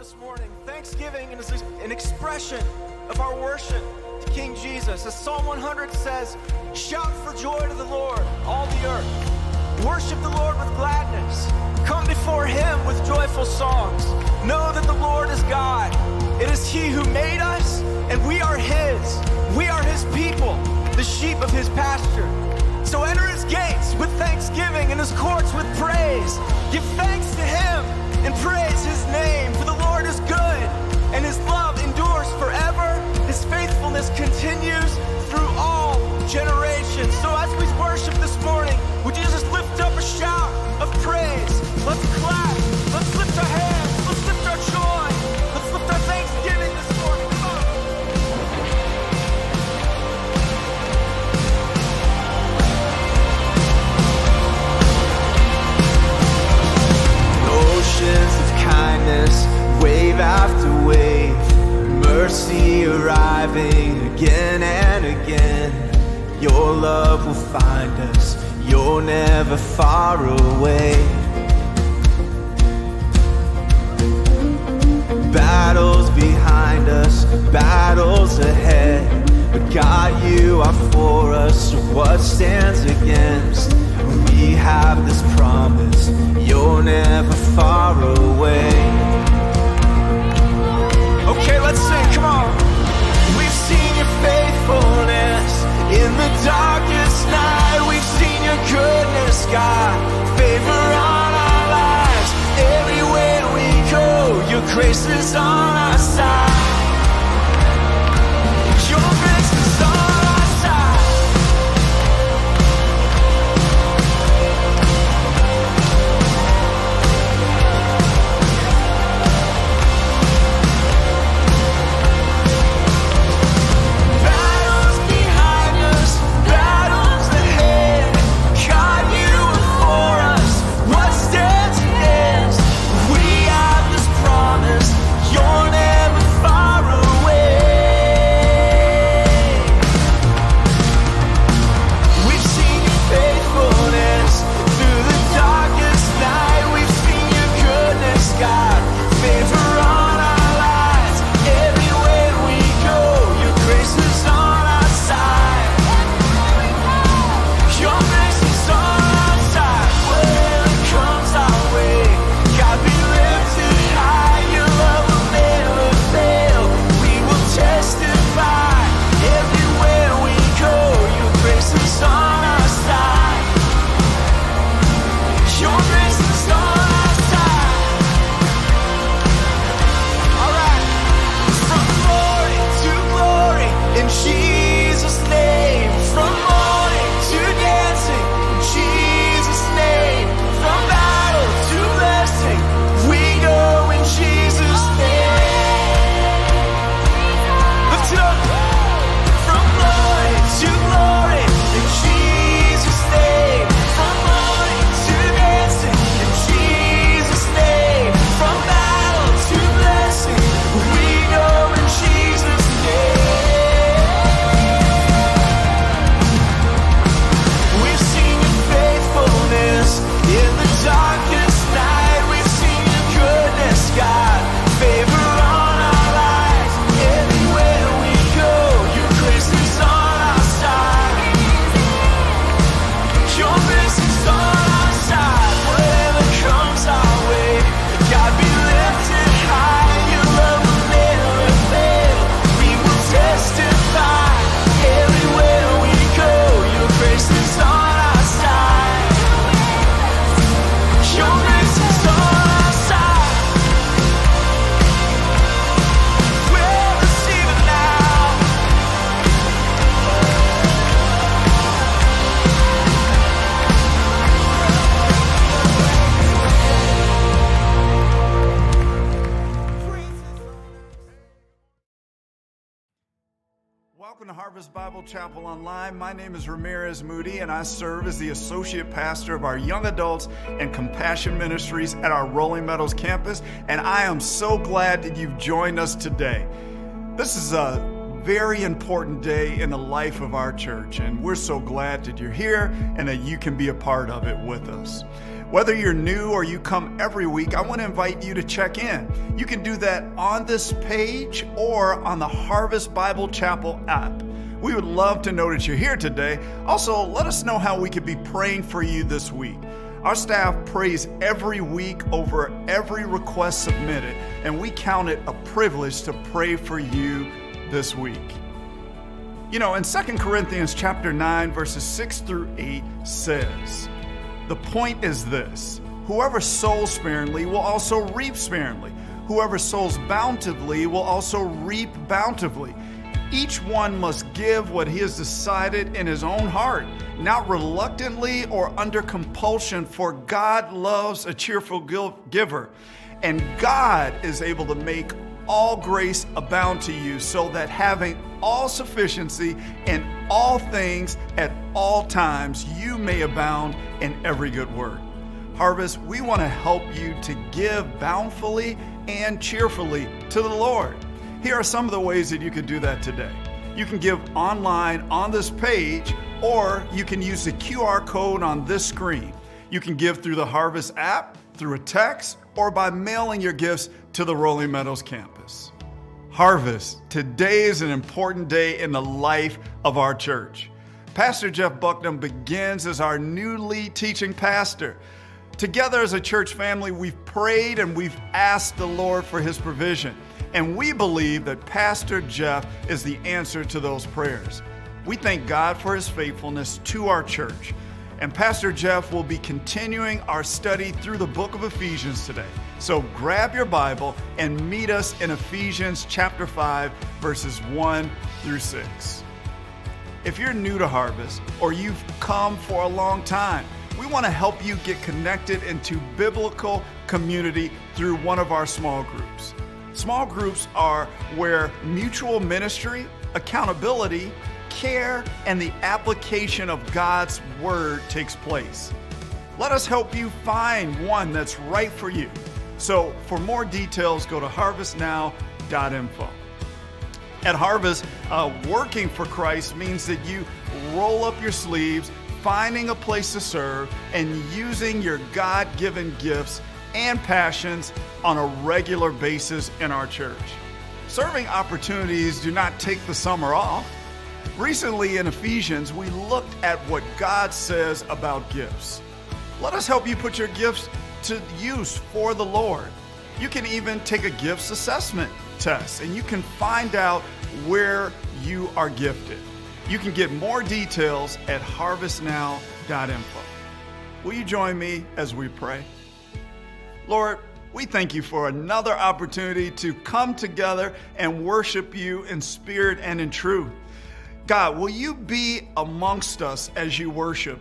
this morning. Thanksgiving is an expression of our worship to King Jesus. As Psalm 100 says, Shout for joy to the Lord, all the earth. Worship the Lord with gladness. Come before him with joyful songs. Know that the Lord is God. It is he who made us, and we are his. We are his people, the sheep of his pasture. So enter his gates with thanksgiving and his courts with praise. Give thanks to and praise his name, for the Lord is good, and his love endures forever. His faithfulness continues through all generations. So mercy arriving again and again. Your love will find us, you're never far away. Battles behind us, battles ahead. But God, you are for us, so what stands against? We have this promise, you're never far away. Okay, let's faithfulness in the darkest night. We've seen your goodness, God, favor on our lives. Everywhere we go, your grace is on our side. Associate pastor of our young adults and compassion ministries at our Rolling Meadows campus. And I am so glad that you've joined us today. This is a very important day in the life of our church, and we're so glad that you're here and that you can be a part of it with us. Whether you're new or you come every week, I want to invite you to check in. You can do that on this page or on the Harvest Bible Chapel app. We would love to know that you're here today. Also, let us know how we could be praying for you this week. Our staff prays every week over every request submitted, and we count it a privilege to pray for you this week. You know, in 2 Corinthians chapter 9 verses 6 through 8 says, "The point is this: whoever sows sparingly will also reap sparingly. Whoever sows bountifully will also reap bountifully." Each one must give what he has decided in his own heart, not reluctantly or under compulsion, for God loves a cheerful giver. And God is able to make all grace abound to you, so that having all sufficiency in all things at all times, you may abound in every good work. Harvest, we want to help you to give bountifully and cheerfully to the Lord. Here are some of the ways that you could do that today. You can give online on this page, or you can use the QR code on this screen. You can give through the Harvest app, through a text, or by mailing your gifts to the Rolling Meadows campus. Harvest. Today is an important day in the life of our church. Pastor Jeff Bucknam begins as our new lead teaching pastor. Together as a church family, we've prayed and we've asked the Lord for his provision. And we believe that Pastor Jeff is the answer to those prayers. We thank God for his faithfulness to our church. And Pastor Jeff will be continuing our study through the book of Ephesians today. So grab your Bible and meet us in Ephesians chapter 5, verses 1 through 6. If you're new to Harvest or you've come for a long time, we want to help you get connected into biblical community through one of our small groups. Small groups are where mutual ministry, accountability, care, and the application of God's Word takes place. Let us help you find one that's right for you. So, for more details, go to harvestnow.info. At Harvest, uh, working for Christ means that you roll up your sleeves, finding a place to serve, and using your God given gifts and passions on a regular basis in our church. Serving opportunities do not take the summer off. Recently in Ephesians, we looked at what God says about gifts. Let us help you put your gifts to use for the Lord. You can even take a gifts assessment test and you can find out where you are gifted. You can get more details at harvestnow.info. Will you join me as we pray? Lord, we thank you for another opportunity to come together and worship you in spirit and in truth. God, will you be amongst us as you worship?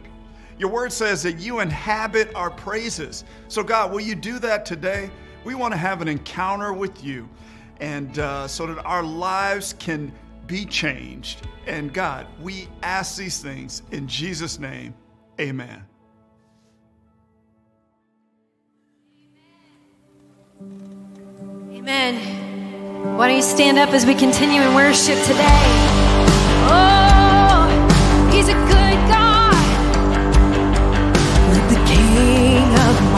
Your word says that you inhabit our praises. So, God, will you do that today? We want to have an encounter with you, and uh, so that our lives can be changed. And God, we ask these things in Jesus' name. Amen. Amen. Why don't you stand up as we continue in worship today? Oh, He's a good God. Let the King of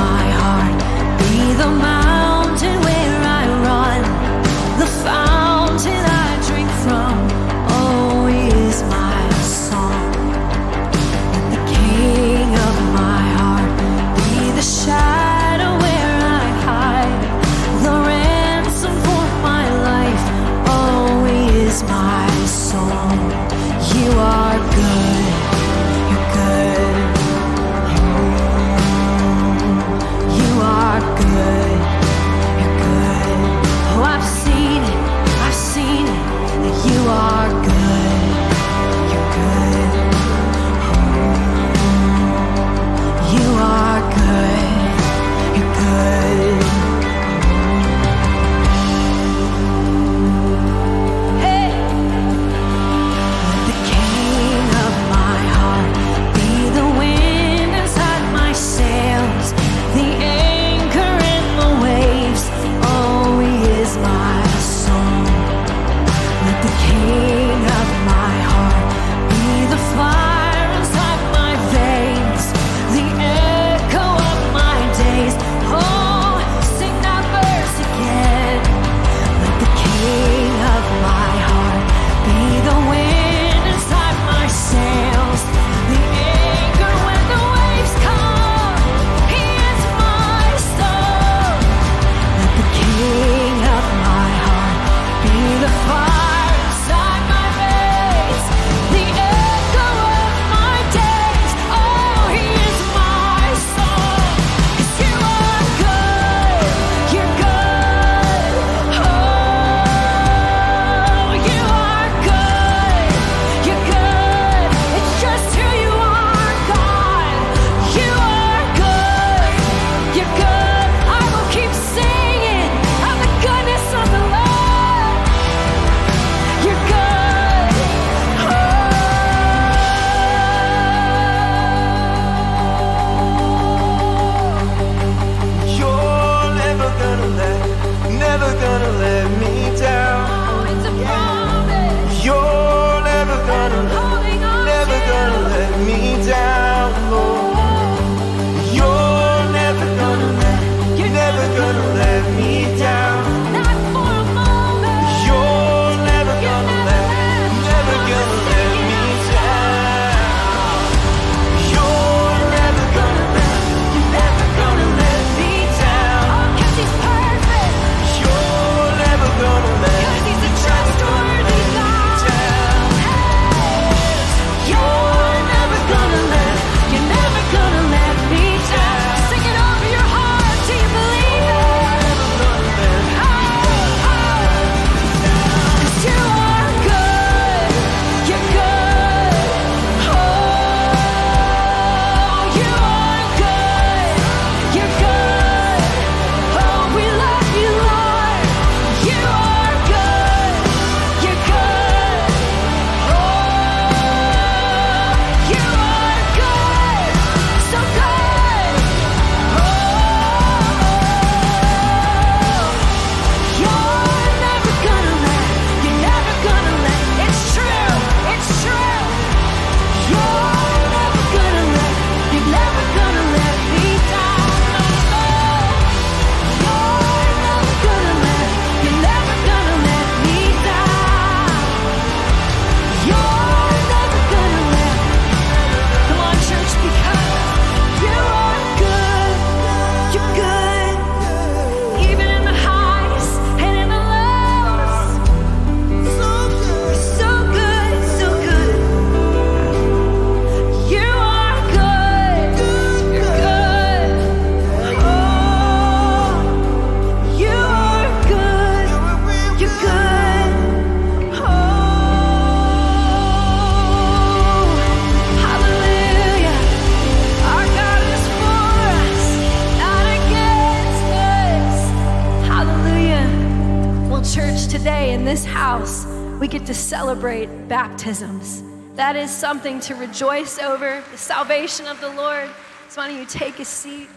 baptisms. That is something to rejoice over, the salvation of the Lord. So, why don't you take a seat?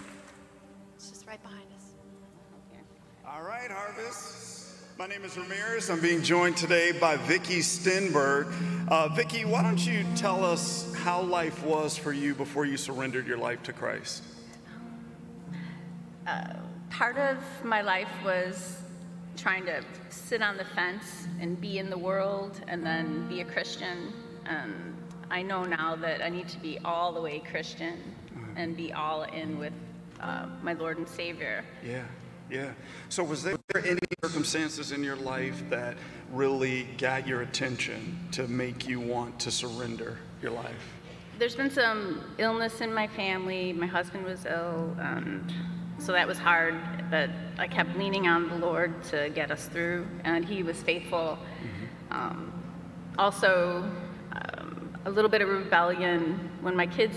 It's just right behind us. All right, Harvest. My name is Ramirez. I'm being joined today by Vicky Stenberg. Uh, Vicky, why don't you tell us how life was for you before you surrendered your life to Christ? part of my life was trying to sit on the fence and be in the world and then be a Christian. And I know now that I need to be all the way Christian and be all in with uh, my Lord and Savior. Yeah, yeah. So, was there any circumstances in your life that really got your attention to make you want to surrender your life? There's been some illness in my family. My husband was ill, and so that was hard. But I kept leaning on the Lord to get us through, and He was faithful. Um, also, um, a little bit of rebellion when my kids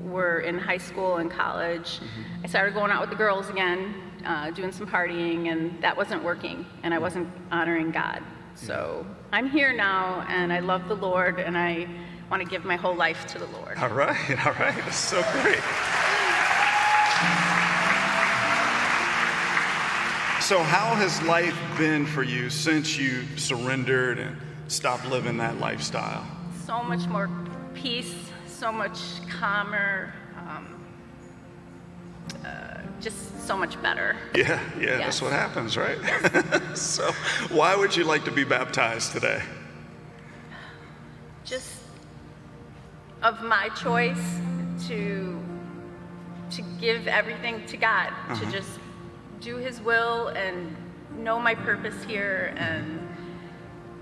were in high school and college. I started going out with the girls again, uh, doing some partying, and that wasn't working, and I wasn't honoring God. So I'm here now, and I love the Lord, and I want to give my whole life to the Lord. All right, all right. That's so great. So, how has life been for you since you surrendered and stopped living that lifestyle? So much more peace, so much calmer, um, uh, just so much better. Yeah, yeah, Yes. that's what happens, right? so, why would you like to be baptized today? just of my choice to to give everything to God, to just do His will and know my purpose here and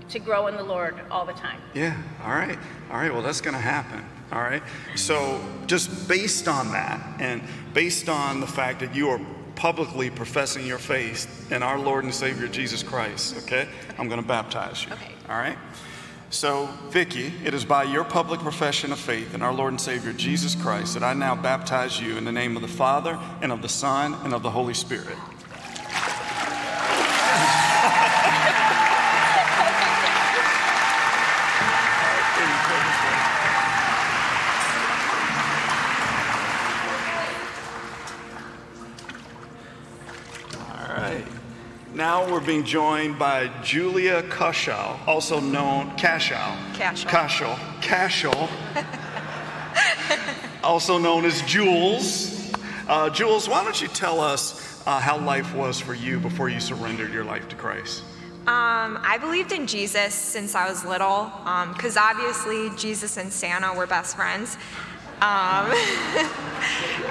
to grow in the Lord all the time. Yeah, all right. All right, well, that's going to happen. All right. So, just based on that, and based on the fact that you are publicly professing your faith in our Lord and Savior Jesus Christ, okay, I'm going to baptize you. Okay. All right. So, Vicky, it is by your public profession of faith in our Lord and Savior Jesus Christ that I now baptize you in the name of the Father, and of the Son, and of the Holy Spirit. Now we're being joined by Julia Cashel, also known Cashel. Cashel. Cashel. Cashel. also known as Jules. Uh, Jules, why don't you tell us uh, how life was for you before you surrendered your life to Christ? Um, I believed in Jesus since I was little, because obviously Jesus and Santa were best friends. Um,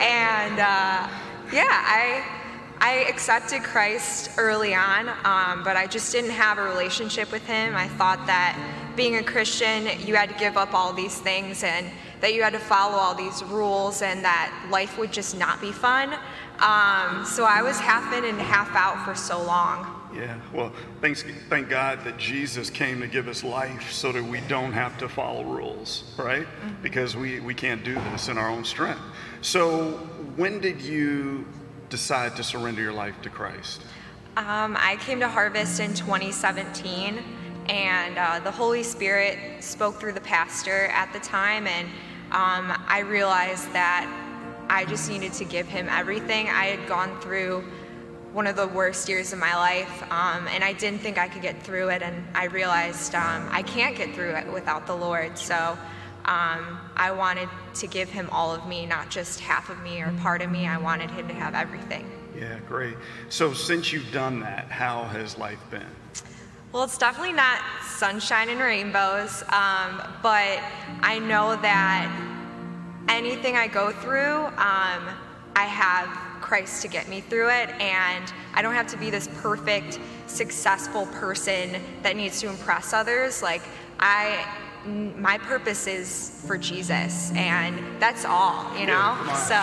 and uh, yeah, I I accepted Christ early on, um, but I just didn't have a relationship with Him. I thought that being a Christian, you had to give up all these things and that you had to follow all these rules and that life would just not be fun. Um, so I was half in and half out for so long. Yeah, well, thanks, thank God that Jesus came to give us life so that we don't have to follow rules, right? Because we, we can't do this in our own strength. So, when did you decide to surrender your life to Christ? Um, I came to Harvest in 2017, and uh, the Holy Spirit spoke through the pastor at the time, and um, I realized that I just needed to give him everything. I had gone through one of the worst years of my life, um, and I didn't think I could get through it, and I realized um, I can't get through it without the Lord. So um, I wanted to give him all of me, not just half of me or part of me. I wanted him to have everything. Yeah, great. So, since you've done that, how has life been? Well, it's definitely not sunshine and rainbows, um, but I know that anything I go through, um, I have Christ to get me through it, and I don't have to be this perfect, successful person that needs to impress others. Like, I, my purpose is for Jesus, and that's all, you know? on. so.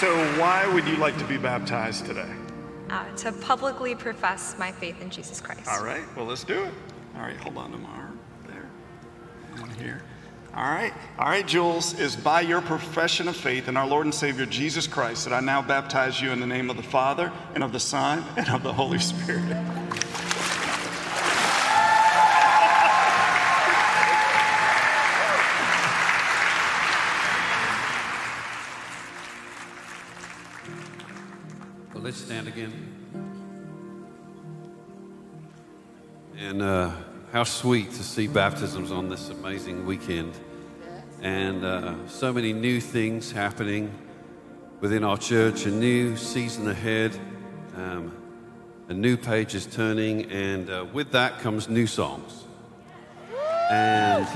So, why would you like to be baptized today? Uh, to publicly profess my faith in Jesus Christ. All right, well, let's do it. All right, hold on to my arm there and here. All right. All right, Jules, is by your profession of faith in our Lord and Savior Jesus Christ that I now baptize you in the name of the Father and of the Son and of the Holy Spirit. again. And uh, how sweet to see baptisms on this amazing weekend. And uh, so many new things happening within our church, a new season ahead, um, a new page is turning, and uh, with that comes new songs. And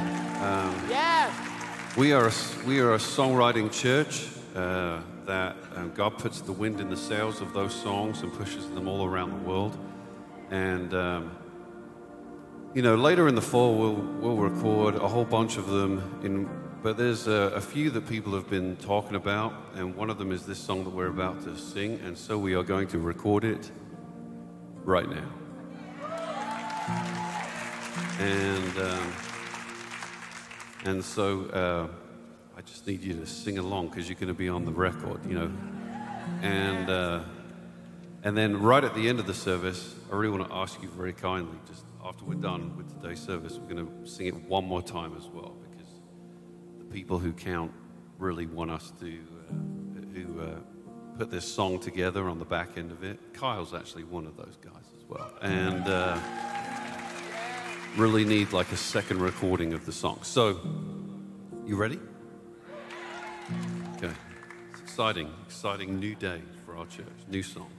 um, we, are a, we are a songwriting church uh, that um, God puts the wind in the sails of those songs and pushes them all around the world. And um, you know, later in the fall, we'll, we'll record a whole bunch of them. In, but there's a, a few that people have been talking about, and one of them is this song that we're about to sing, and so we are going to record it right now. And um, and so uh, just need you to sing along because you're going to be on the record, you know. And uh, and then right at the end of the service, I really want to ask you very kindly, just after we're done with today's service, we're going to sing it one more time as well, because the people who count really want us to, uh, who uh, put this song together on the back end of it. Kyle's actually one of those guys as well, and uh, really need like a second recording of the song. So, you ready? Okay. It's exciting, exciting new day for our church. New songs,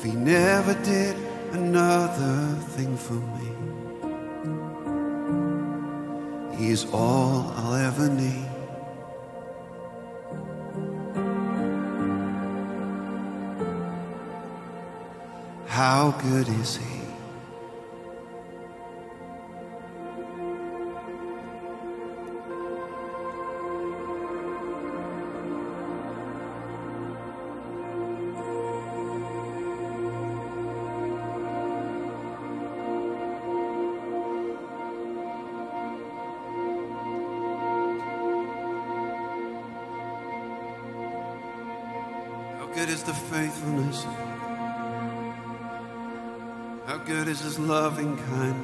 if he never did another thing for me. He's all I'll ever need. How good is he? loving kindness.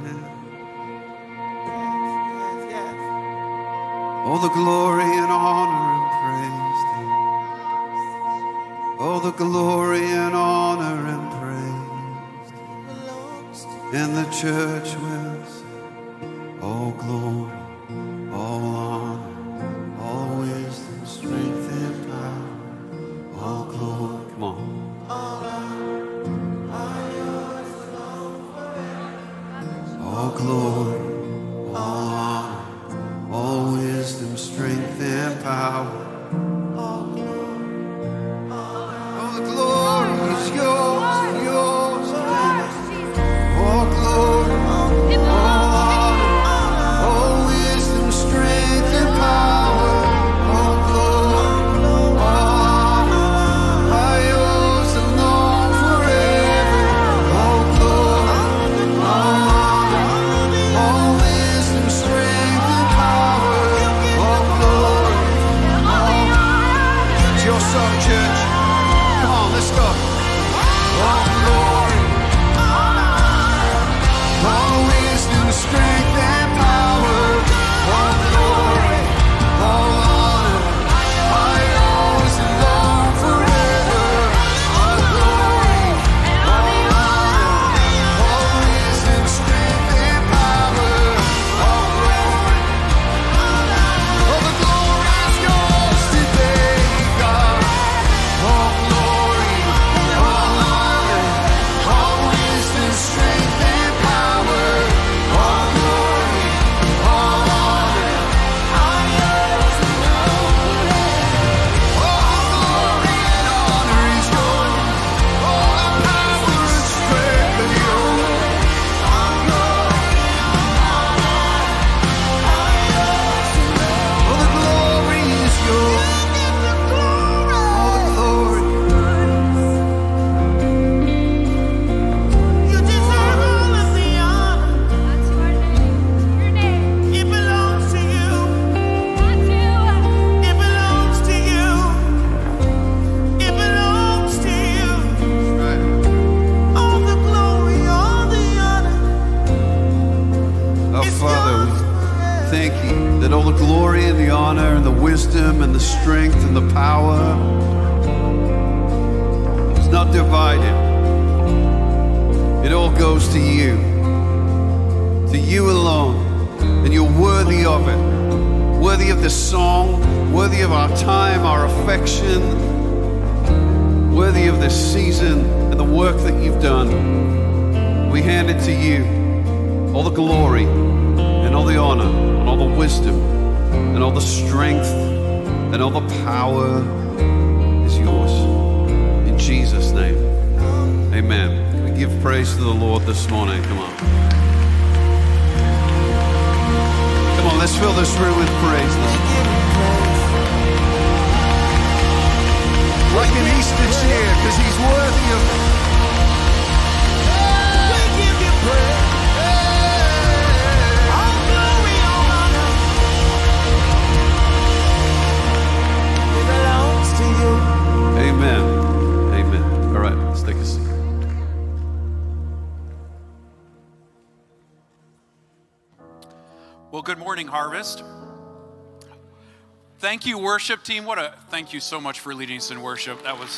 worship team, what a thank you so much for leading us in worship. That was.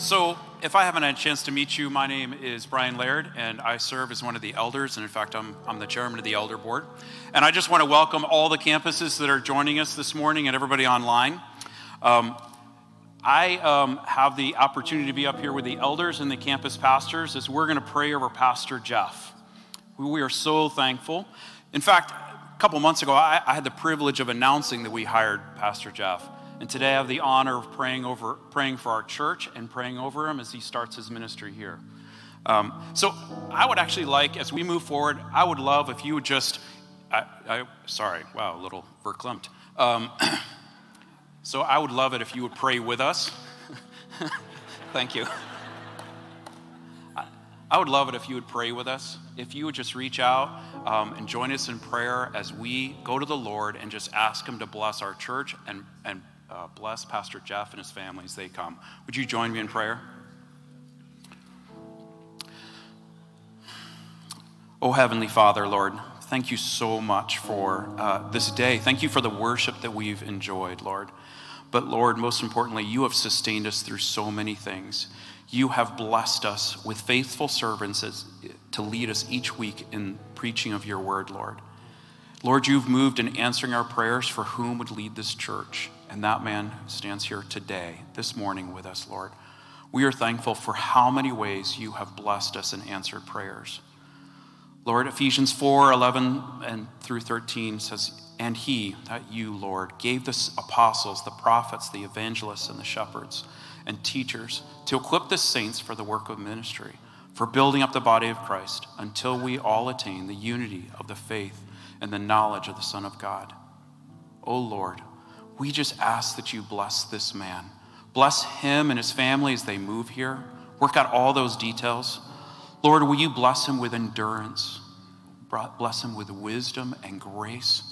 So, if I haven't had a chance to meet you, my name is Brian Laird, and I serve as one of the elders. And in fact, I'm, I'm the chairman of the elder board. And I just want to welcome all the campuses that are joining us this morning and everybody online. Um, I um, have the opportunity to be up here with the elders and the campus pastors as we're going to pray over Pastor Jeff. We are so thankful. In fact, a couple months ago, I, I had the privilege of announcing that we hired Pastor Jeff. And today I have the honor of praying, over, praying for our church and praying over him as he starts his ministry here. Um, so I would actually like, as we move forward, I would love if you would just, I, I sorry, wow, a little verklempt. Um, so I would love it if you would pray with us. Thank you. I would love it if you would pray with us. If you would just reach out um, and join us in prayer as we go to the Lord and just ask Him to bless our church and, and uh, bless Pastor Jeff and his family as they come. Would you join me in prayer? Oh, Heavenly Father, Lord, thank you so much for uh, this day. Thank you for the worship that we've enjoyed, Lord. But, Lord, most importantly, you have sustained us through so many things. You have blessed us with faithful servants to lead us each week in preaching of your word, Lord. Lord, you've moved in answering our prayers for whom would lead this church. And that man stands here today, this morning with us, Lord. We are thankful for how many ways you have blessed us and answered prayers. Lord, Ephesians 4 11 and through 13 says, And he, that you, Lord, gave the apostles, the prophets, the evangelists, and the shepherds and teachers to equip the saints for the work of ministry, for building up the body of Christ until we all attain the unity of the faith and the knowledge of the Son of God. O oh Lord, we just ask that you bless this man. Bless him and his family as they move here. Work out all those details. Lord, will you bless him with endurance? Bless him with wisdom and grace.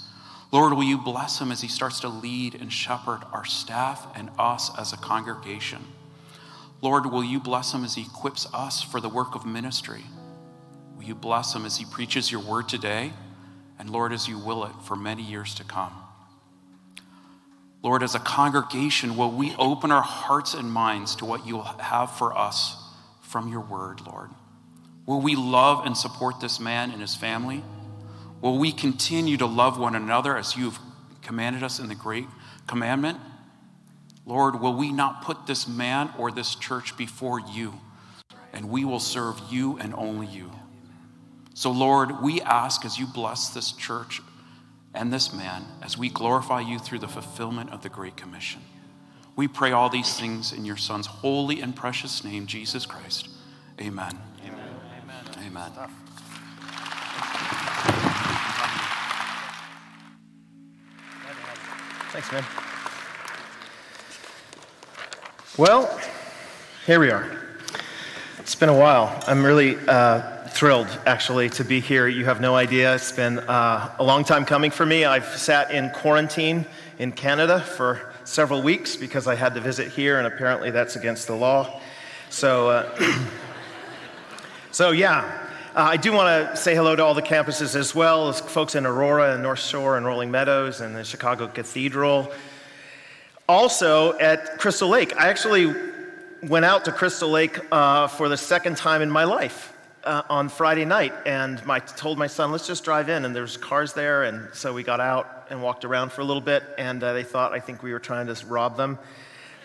Lord, will you bless him as he starts to lead and shepherd our staff and us as a congregation? Lord, will you bless him as he equips us for the work of ministry? Will you bless him as he preaches your word today? and Lord, as you will it for many years to come. Lord, as a congregation, will we open our hearts and minds to what you'll have for us from your word, Lord? Will we love and support this man and his family? Will we continue to love one another as you've commanded us in the great commandment? Lord, will we not put this man or this church before you, and we will serve you and only you? So, Lord, we ask as you bless this church and this man, as we glorify you through the fulfillment of the Great Commission. We pray all these things in your Son's holy and precious name, Jesus Christ. Amen. Amen. Amen. Amen. Thanks, man. Well, here we are. It's been a while. I'm really uh, thrilled, actually, to be here. You have no idea. It's been uh, a long time coming for me. I've sat in quarantine in Canada for several weeks because I had to visit here, and apparently that's against the law. So, uh, so yeah. Uh, I do want to say hello to all the campuses as well as folks in Aurora and North Shore and Rolling Meadows and the Chicago Cathedral. Also at Crystal Lake. I actually went out to Crystal Lake uh, for the second time in my life uh, on Friday night, and I told my son, let's just drive in. And there's cars there, and so we got out and walked around for a little bit, and uh, they thought I think we were trying to rob them.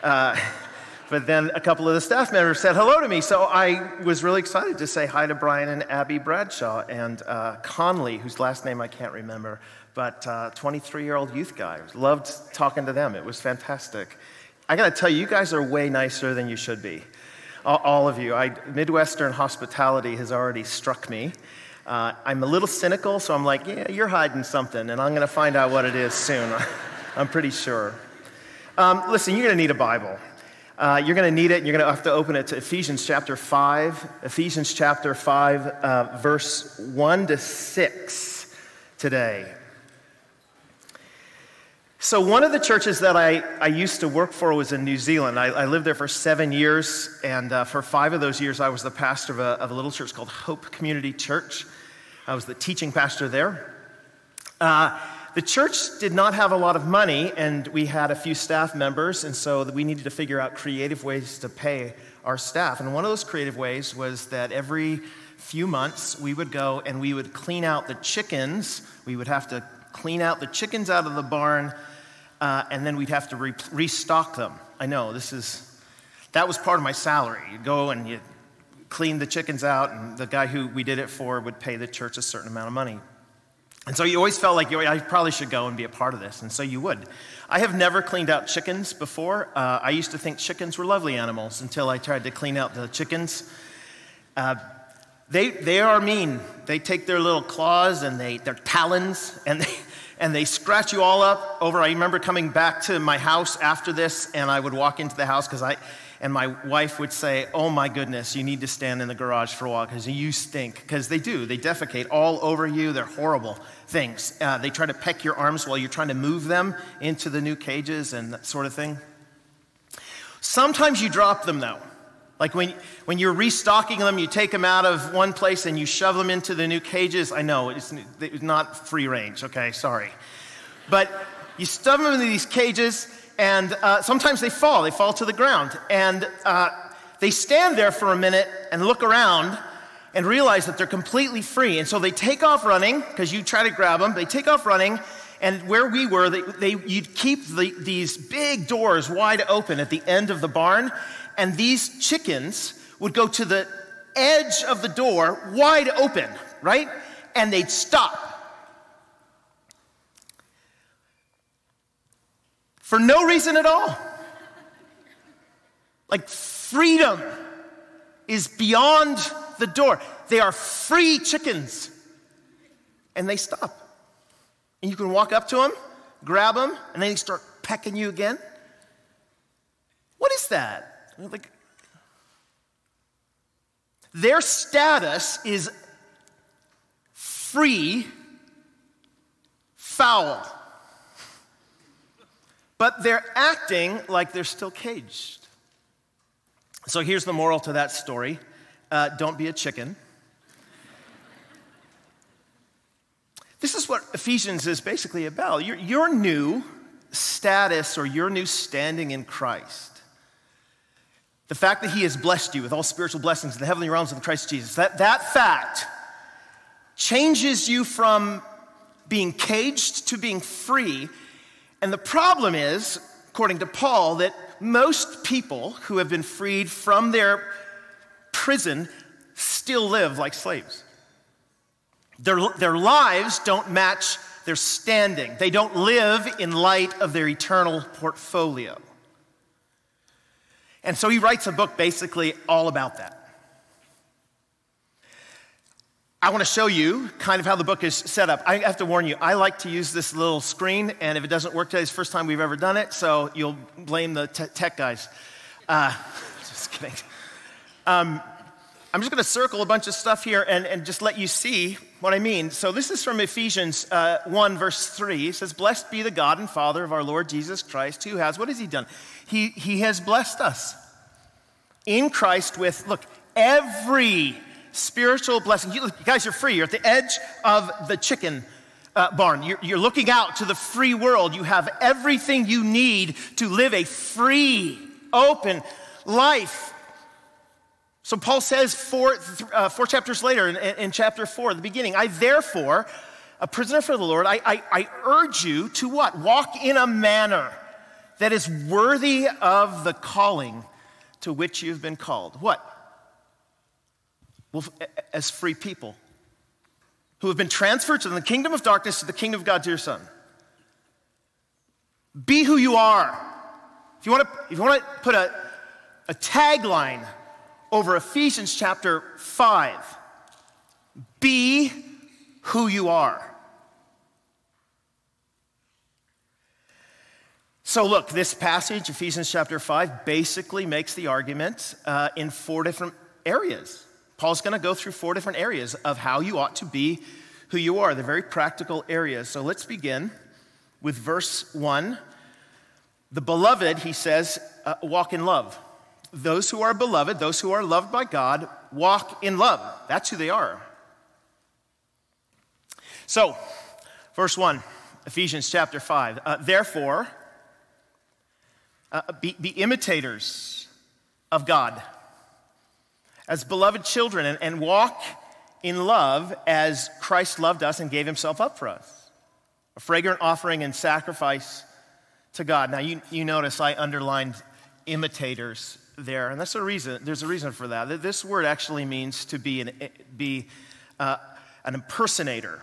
But then a couple of the staff members said hello to me, so I was really excited to say hi to Brian and Abby Bradshaw and uh, Conley, whose last name I can't remember, but 23 uh, year old youth guy. Loved talking to them. It was fantastic. I got to tell you, you guys are way nicer than you should be all of you. I, Midwestern hospitality has already struck me. Uh, I'm a little cynical, so I'm like, yeah, you're hiding something, and I'm going to find out what it is soon. I'm pretty sure. Um, listen, you're going to need a Bible. Uh, you're going to need it, and you're going to have to open it to Ephesians chapter 5. Ephesians chapter 5, uh, verse 1 to 6 today. So, one of the churches that I, I used to work for was in New Zealand. I, I lived there for seven years, and uh, for five of those years, I was the pastor of a, of a, little church called Hope Community Church. I was the teaching pastor there. The church did not have a lot of money, and we had a few staff members, and so we needed to figure out creative ways to pay our staff. And one of those creative ways was that every few months we would go and we would clean out the chickens. We would have to clean out the chickens out of the barn, uh, and then we'd have to re- restock them. I know this is that was part of my salary. You'd go and you clean the chickens out, and the guy who we did it for would pay the church a certain amount of money. And so you always felt like I probably should go and be a part of this, and so you would. I have never cleaned out chickens before. Uh, I used to think chickens were lovely animals until I tried to clean out the chickens. Uh, they, they are mean. They take their little claws and they, their talons and they, and they scratch you all up over. I remember coming back to my house after this, and I would walk into the house because I, and my wife would say, Oh my goodness, you need to stand in the garage for a while because you stink. Because they do, they defecate all over you. They're horrible things. Uh, they try to peck your arms while you're trying to move them into the new cages and that sort of thing. Sometimes you drop them though. Like when, when you're restocking them, you take them out of one place and you shove them into the new cages. I know it's, it's not free range, okay, sorry. But you stuff them into these cages and uh, sometimes they fall, they fall to the ground. And uh, they stand there for a minute and look around and realize that they're completely free. And so they take off running, because you try to grab them, they take off running. And where we were, they, they, you'd keep the, these big doors wide open at the end of the barn, and these chickens would go to the edge of the door wide open, right? And they'd stop. For no reason at all. Like freedom is beyond the door. They are free chickens. And they stop. And you can walk up to them, grab them, and then they start pecking you again. What is that? Like, their status is free, fowl. But they're acting like they're still caged. So here's the moral to that story uh, don't be a chicken. This is what Ephesians is basically about. Your, your new status or your new standing in Christ. The fact that He has blessed you with all spiritual blessings in the heavenly realms of Christ Jesus, that, that fact changes you from being caged to being free. And the problem is, according to Paul, that most people who have been freed from their prison still live like slaves. Their, their lives don't match their standing, they don't live in light of their eternal portfolio. And so he writes a book basically all about that. I want to show you kind of how the book is set up. I have to warn you, I like to use this little screen, and if it doesn't work today, it's the first time we've ever done it, so you'll blame the te- tech guys. Uh, just kidding. Um, I'm just going to circle a bunch of stuff here and, and just let you see what I mean. So, this is from Ephesians uh, 1, verse 3. It says, Blessed be the God and Father of our Lord Jesus Christ, who has, what has He done? He, he has blessed us in Christ with, look, every spiritual blessing. You, guys are free. You're at the edge of the chicken uh, barn. You're, you're looking out to the free world. You have everything you need to live a free, open life so Paul says four, uh, four chapters later in, in, chapter four, the beginning, I therefore, a prisoner for the Lord, I, I, I urge you to what? Walk in a manner that is worthy of the calling to which you've been called. What? Well, as free people who have been transferred from the kingdom of darkness to the kingdom of God's dear Son. Be who you are. If you want to, if you want to put a, a tagline over Ephesians chapter 5. Be who you are. So, look, this passage, Ephesians chapter 5, basically makes the argument uh, in four different areas. Paul's going to go through four different areas of how you ought to be who you are. They're very practical areas. So, let's begin with verse 1. The beloved, he says, uh, walk in love. Those who are beloved, those who are loved by God, walk in love. That's who they are. So, verse 1 Ephesians chapter 5. Uh, therefore, uh, be, be imitators of God as beloved children and, and walk in love as Christ loved us and gave himself up for us. A fragrant offering and sacrifice to God. Now, you, you notice I underlined imitators there, and that's a reason. There's a reason for that. This word actually means to be an, be, uh, an impersonator.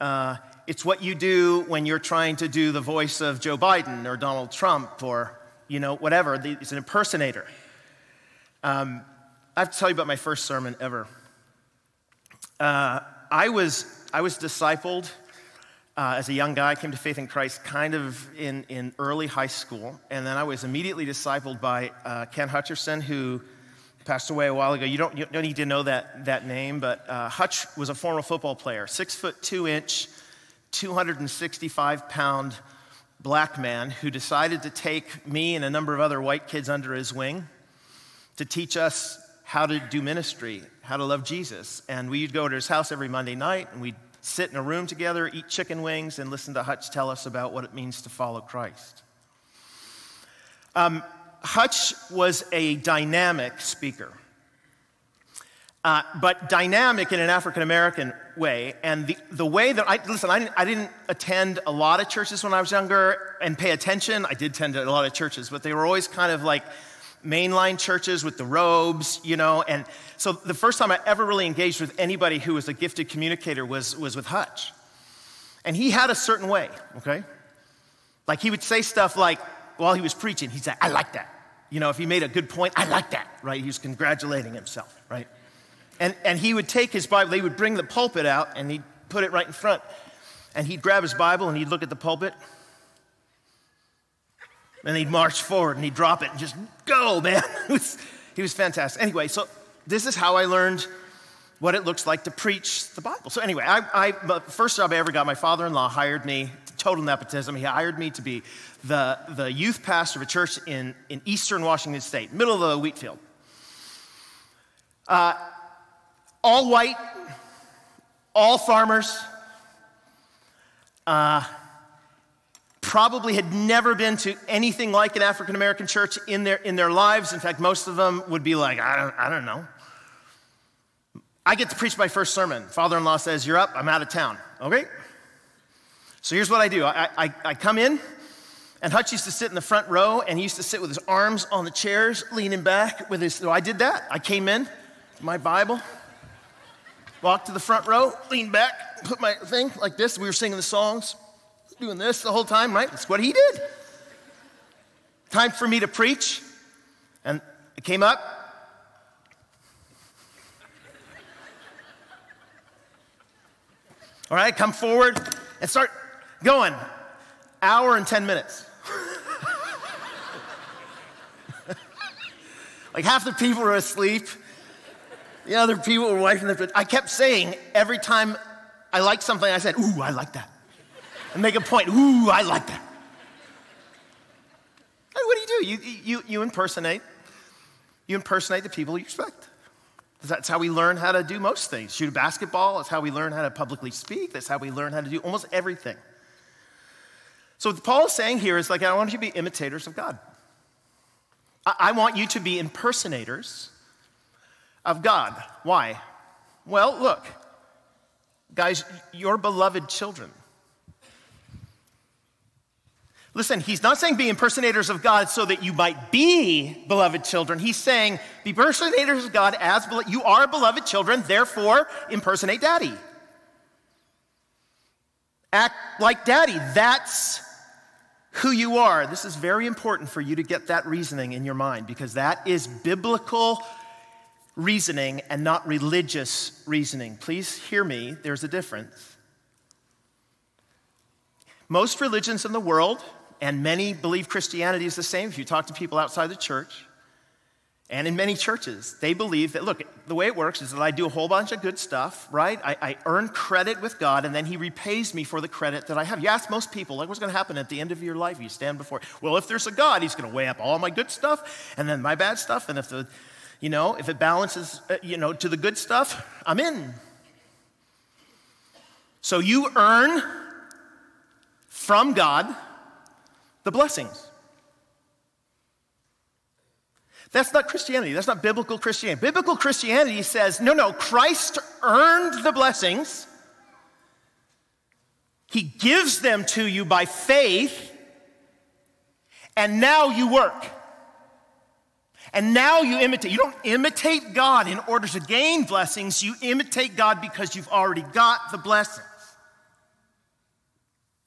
Uh, it's what you do when you're trying to do the voice of Joe Biden or Donald Trump or, you know, whatever. It's an impersonator. Um, I have to tell you about my first sermon ever. Uh, I, was, I was discipled uh, as a young guy. I came to faith in Christ kind of in, in early high school. And then I was immediately discipled by uh, Ken Hutcherson, who passed away a while ago. You don't, you don't need to know that, that name, but uh, Hutch was a former football player, six foot two inch, 265 pound black man who decided to take me and a number of other white kids under his wing to teach us how to do ministry, how to love Jesus. And we'd go to his house every Monday night and we'd sit in a room together, eat chicken wings, and listen to Hutch tell us about what it means to follow Christ. Um, Hutch was a dynamic speaker, uh, but dynamic in an African American way. And the, the way that I, listen, I didn't, I didn't attend a lot of churches when I was younger and pay attention. I did attend a lot of churches, but they were always kind of like, mainline churches with the robes, you know. And so the first time I ever really engaged with anybody who was a gifted communicator was, was with Hutch. And he had a certain way, okay? Like he would say stuff like, while he was preaching, he'd say, I like that. You know, if he made a good point, I like that, right? He was congratulating himself, right? And, and he would take his Bible, they would bring the pulpit out and he'd put it right in front. And he'd grab his Bible and he'd look at the pulpit and he'd march forward and he'd drop it and just go, man. he was fantastic. Anyway, so this is how I learned what it looks like to preach the Bible. So anyway, I, I the first job I ever got, my father-in-law hired me, total nepotism. He hired me to be the, the youth pastor of a church in, in eastern Washington State, middle of the wheat field. Uh, all white, all farmers. Uh, probably had never been to anything like an African American church in their, in their lives. In fact, most of them would be like, I don't, I don't know. I get to preach my first sermon. Father in law says, You're up, I'm out of town. Okay? So here's what I do I, I, I come in, and Hutch used to sit in the front row, and he used to sit with his arms on the chairs, leaning back with his. So I did that. I came in, my Bible, walked to the front row, leaned back, put my thing like this. We were singing the songs doing this the whole time, right? That's what he did. Time for me to preach. And it came up. All right, come forward and start going. Hour and 10 minutes. like half the people were asleep. The other people were wiping their. Feet. I kept saying every time I liked something, I said, Ooh, I like that and make a point. Ooh, I like that. What do you do? You, you, you impersonate. You impersonate the people you respect. That's how we learn how to do most things. Shoot a basketball, that's how we learn how to publicly speak, that's how we learn how to do almost everything. So, what Paul is saying here is like, I want you to be imitators of God. I, I want you to be impersonators of God. Why? Well, look, guys, your beloved children Listen, he's not saying be impersonators of God so that you might be beloved children. He's saying be impersonators of God as you are beloved children, therefore impersonate daddy. Act like daddy. That's who you are. This is very important for you to get that reasoning in your mind because that is biblical reasoning and not religious reasoning. Please hear me, there's a difference. Most religions in the world and many believe Christianity is the same. If you talk to people outside the church, and in many churches, they believe that, look, the way it works is that I do a whole bunch of good stuff, right? I, I earn credit with God, and then He repays me for the credit that I have. You ask most people, like, what's going to happen at the end of your life? You stand before, well, if there's a God, He's going to weigh up all my good stuff and then my bad stuff. And if the, you know, if it balances, uh, you know, to the good stuff, I'm in. So you earn from God the blessings. That's not Christianity. That's not biblical Christianity. Biblical Christianity says no, no, Christ earned the blessings. He gives them to you by faith, and now you work. And now you imitate. You don't imitate God in order to gain blessings, you imitate God because you've already got the blessings.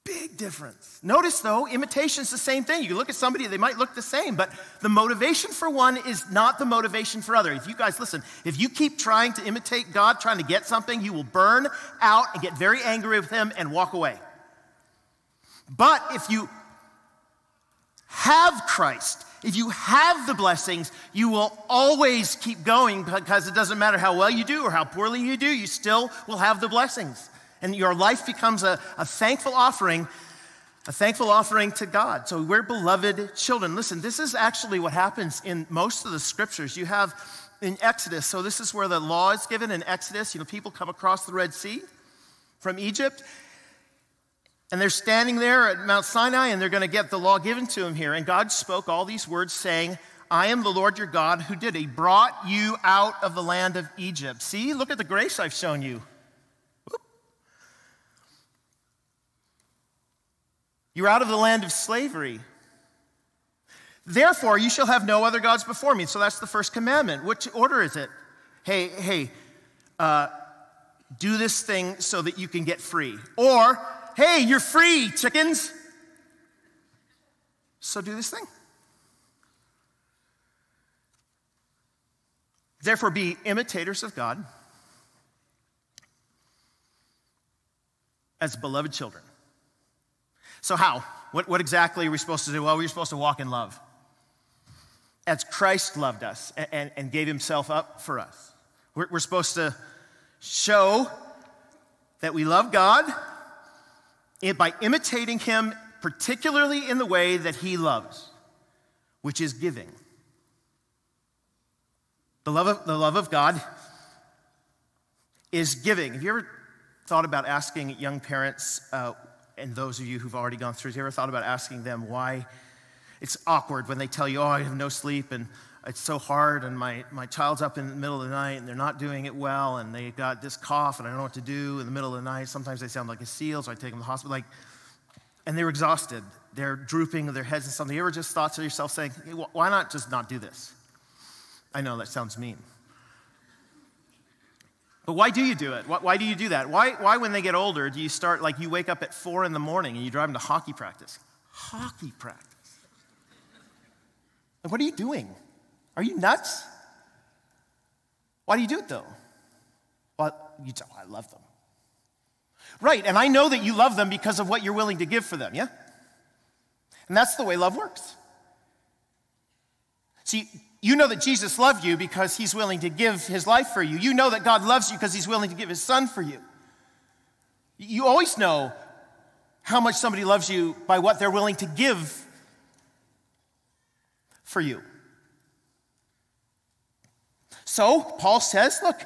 Big difference. Notice though, imitation is the same thing. You look at somebody, they might look the same, but the motivation for one is not the motivation for other. If you guys listen, if you keep trying to imitate God, trying to get something, you will burn out and get very angry with Him and walk away. But if you have Christ, if you have the blessings, you will always keep going because it doesn't matter how well you do or how poorly you do, you still will have the blessings. And your life becomes a, a thankful offering, a thankful offering to God. So we're beloved children. Listen, this is actually what happens in most of the scriptures. You have in Exodus, so this is where the law is given in Exodus. You know, people come across the Red Sea from Egypt, and they're standing there at Mount Sinai and they're going to get the law given to them here. And God spoke all these words saying, I am the Lord your God who did. He brought you out of the land of Egypt. See, look at the grace I've shown you. You're out of the land of slavery. Therefore, you shall have no other gods before me. So that's the first commandment. Which order is it? Hey, hey, uh, do this thing so that you can get free. Or, Hey, you're free, chickens. So do this thing. Therefore, be imitators of God as beloved children. So, how? What, what exactly are we supposed to do? Well, we're supposed to walk in love. As Christ loved us and, and, and gave himself up for us. We're, we're supposed to show that we love God by imitating him, particularly in the way that he loves, which is giving. The love of, the love of God is giving. Have you ever thought about asking young parents, uh, and those of you who've already gone through, have you ever thought about asking them why it's awkward when they tell you, oh, I have no sleep and it's so hard and my, my child's up in the middle of the night and they're not doing it well and they got this cough and I don't know what to do in the middle of the night. Sometimes they sound like a seal, so I take them to the hospital. Like, and they're exhausted. They're drooping their heads and something. You ever just thought to yourself saying, hey, why not just not do this? I know that sounds mean. But why do you do it? Why, do you do that? Why, why, when they get older, do you start like you wake up at four in the morning and you drive them to hockey practice? Hockey practice. Like, what are you doing? Are you nuts? Why do you do it though? Well, you tell, I love them. Right, and I know that you love them because of what you're willing to give for them, yeah? And that's the way love works. See, you know that Jesus loved you because he's willing to give his life for you. You know that God loves you because he's willing to give his son for you. You always know how much somebody loves you by what they're willing to give for you. So Paul says, look,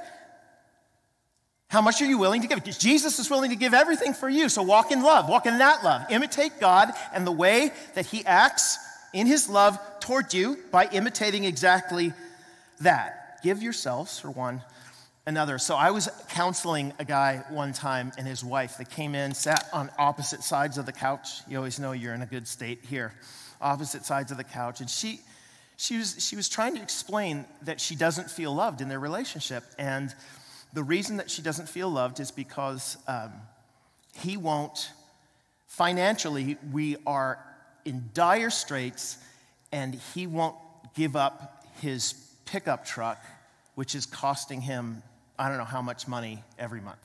how much are you willing to give? Jesus is willing to give everything for you. So walk in love, walk in that love. Imitate God and the way that he acts in his love toward you by imitating exactly that. Give yourselves for one another. So I was counseling a guy one time and his wife that came in, sat on opposite sides of the couch. You always know you're in a good state here. Opposite sides of the couch. And she she was, she was trying to explain that she doesn't feel loved in their relationship. And the reason that she doesn't feel loved is because um, he won't, financially, we are in dire straits, and he won't give up his pickup truck, which is costing him, I don't know how much money every month.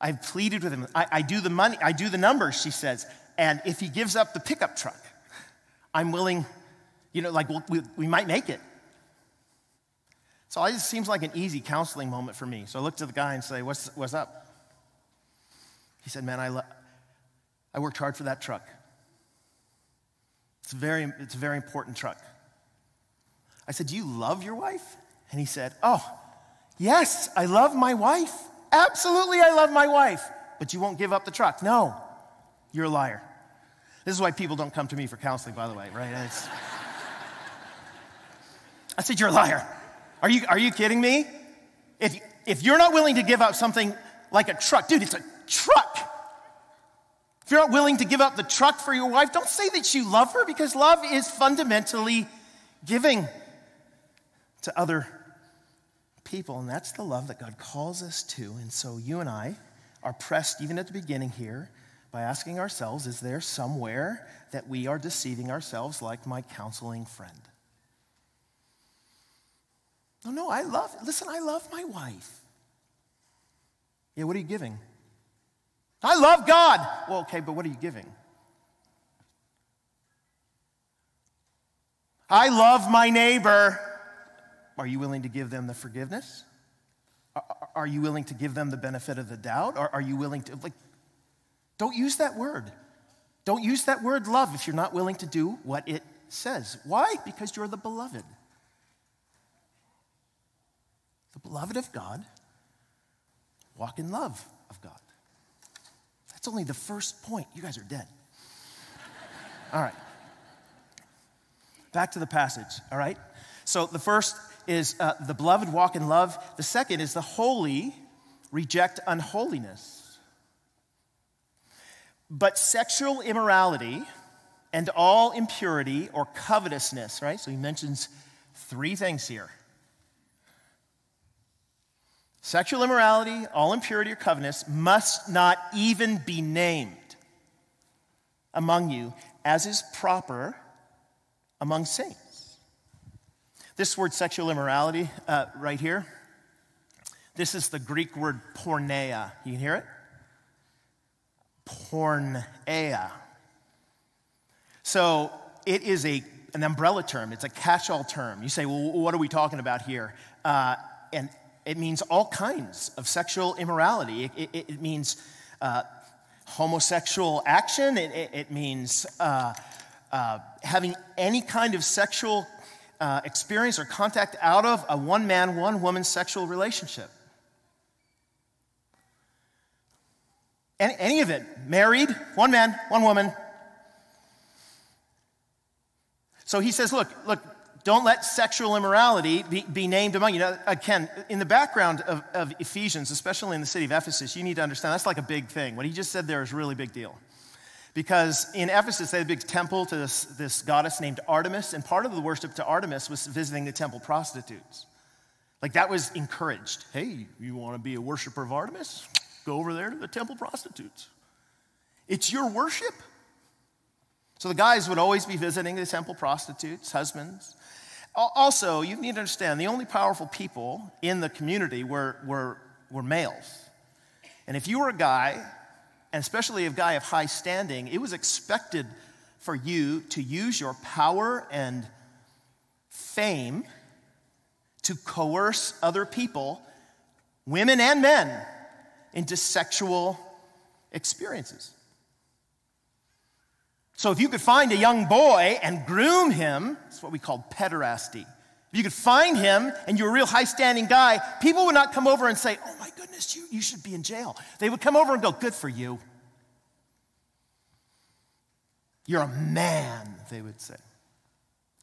I've pleaded with him. I, I do the money, I do the numbers, she says. And if he gives up the pickup truck, I'm willing, you know, like we, we might make it. So it just seems like an easy counseling moment for me. So I looked at the guy and say, what's, what's up? He said, man, I, lo- I worked hard for that truck. It's a, very, it's a very important truck. I said, do you love your wife? And he said, oh, yes, I love my wife. Absolutely, I love my wife. but you won't give up the truck. No, you're a liar. This is why people don't come to me for counseling, by the way, right? I said, You're a liar. Are you, are you kidding me? If, if you're not willing to give up something like a truck, dude, it's a truck. If you're not willing to give up the truck for your wife, don't say that you love her because love is fundamentally giving to other people. And that's the love that God calls us to. And so you and I are pressed, even at the beginning here, by asking ourselves is there somewhere that we are deceiving ourselves like my counseling friend? No, no, I love, listen, I love my wife. Yeah, what are you giving? I love God. Well, okay, but what are you giving? I love my neighbor. Are you willing to give them the forgiveness? Are you willing to give them the benefit of the doubt? Are you willing to, like, don't use that word. Don't use that word love if you're not willing to do what it says. Why? Because you're the beloved. The beloved of God walk in love of God. That's only the first point. You guys are dead. All right. Back to the passage, all right? So the first is uh, the beloved walk in love. The second is the holy reject unholiness. But sexual immorality and all impurity or covetousness, right? So he mentions three things here Sexual immorality, all impurity or covetousness must not even be named among you, as is proper among saints. This word sexual immorality, uh, right here, this is the Greek word porneia. You can hear it? Porneia. So it is a, an umbrella term, it's a catch all term. You say, well, what are we talking about here? Uh, and it means all kinds of sexual immorality. It, it, it means uh, homosexual action. It, it means uh, uh, having any kind of sexual uh, experience or contact out of a one man, one woman sexual relationship. Any, any of it, married, one man, one woman. So he says, look, look, don't let sexual immorality be, be named among you. Now, again, in the background of, of Ephesians, especially in the city of Ephesus, you need to understand that's like a big thing. What he just said there is a really big deal. Because in Ephesus, they had a big temple to this, this goddess named Artemis, and part of the worship to Artemis was visiting the temple prostitutes. Like that was encouraged. Hey, you want to be a worshiper of Artemis? Go over there to the temple prostitutes. It's your worship. So the guys would always be visiting the temple prostitutes, husbands. Also, you need to understand the only powerful people in the community were, were, were males. And if you were a guy, and especially a guy of high standing, it was expected for you to use your power and fame to coerce other people, women and men, into sexual experiences. So if you could find a young boy and groom him, that's what we call pederasty. If you could find him and you're a real high standing guy, people would not come over and say, Oh my goodness, you, you should be in jail. They would come over and go, Good for you. You're a man, they would say.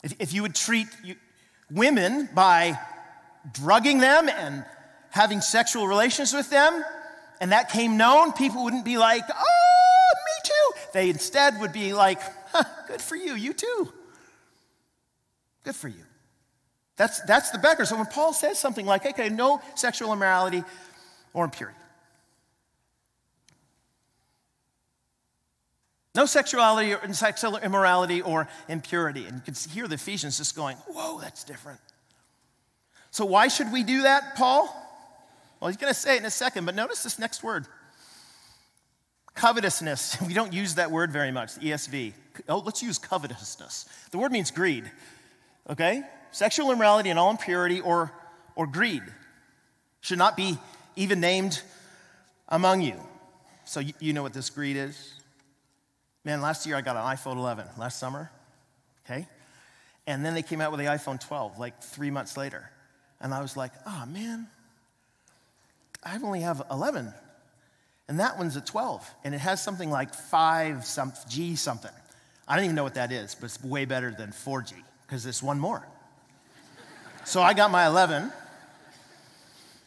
If, if you would treat you, women by drugging them and having sexual relations with them, and that came known, people wouldn't be like, Oh, they instead would be like, huh, good for you, you too. Good for you. That's, that's the background. So when Paul says something like, okay, no sexual immorality or impurity, No sexuality or sexual immorality or impurity. And you can hear the Ephesians just going, whoa, that's different. So why should we do that, Paul? Well, he's going to say it in a second, but notice this next word Covetousness, we don't use that word very much, the ESV. Oh, let's use covetousness. The word means greed, okay? Sexual immorality and all impurity or, or greed should not be even named among you. So you, you know what this greed is? Man, last year I got an iPhone 11, last summer, okay? And then they came out with the iPhone 12 like three months later. And I was like, oh man, I only have 11. And that one's a 12, and it has something like 5 some, G something. I don't even know what that is, but it's way better than 4G because there's one more. So I got my 11,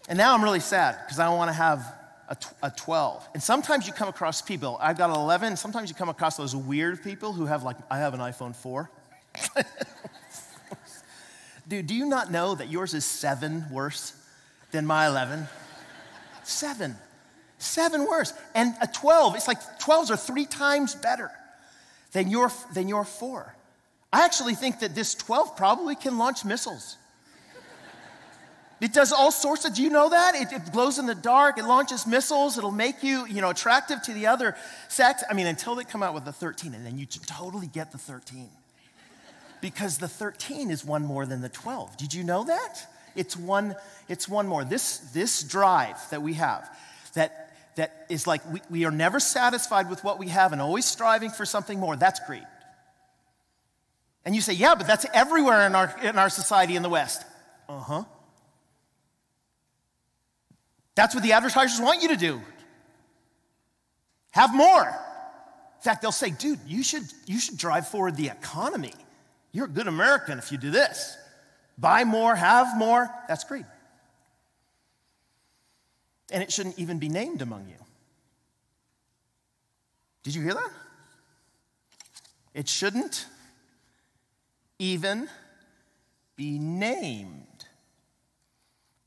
and now I'm really sad because I want to have a, a 12. And sometimes you come across people, I've got an 11, sometimes you come across those weird people who have, like, I have an iPhone 4. Dude, do you not know that yours is seven worse than my 11? Seven. Seven worse. And a 12, it's like 12s are three times better than your, than your four. I actually think that this 12 probably can launch missiles. It does all sorts of, do you know that? It, it, glows in the dark, it launches missiles, it'll make you, you know, attractive to the other sex. I mean, until they come out with the 13, and then you totally get the 13. Because the 13 is one more than the 12. Did you know that? It's one, it's one more. This, this drive that we have, that, that is like we, we are never satisfied with what we have and always striving for something more, that's greed. And you say, yeah, but that's everywhere in our, in our society in the West. Uh huh. That's what the advertisers want you to do. Have more. In fact, they'll say, dude, you should, you should drive forward the economy. You're a good American if you do this. Buy more, have more. That's greed. And it shouldn't even be named among you. Did you hear that? It shouldn't even be named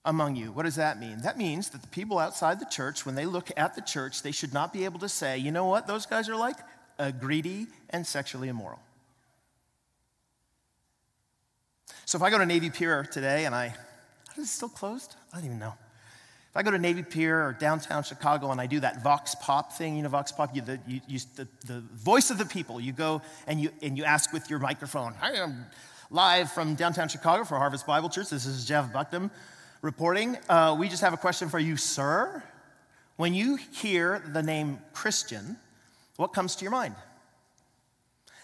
among you. What does that mean? That means that the people outside the church, when they look at the church, they should not be able to say, you know what those guys are like? Uh, greedy and sexually immoral. So if I go to Navy Pier today and I, is it still closed? I don't even know. I go to Navy Pier or downtown Chicago and I do that Vox Pop thing, you know, Vox Pop, you, the, you, you, the, the voice of the people, you go and you, and you ask with your microphone, Hi, I am live from downtown Chicago for Harvest Bible Church. This is Jeff Bucknam reporting. Uh, we just have a question for you, sir. When you hear the name Christian, what comes to your mind?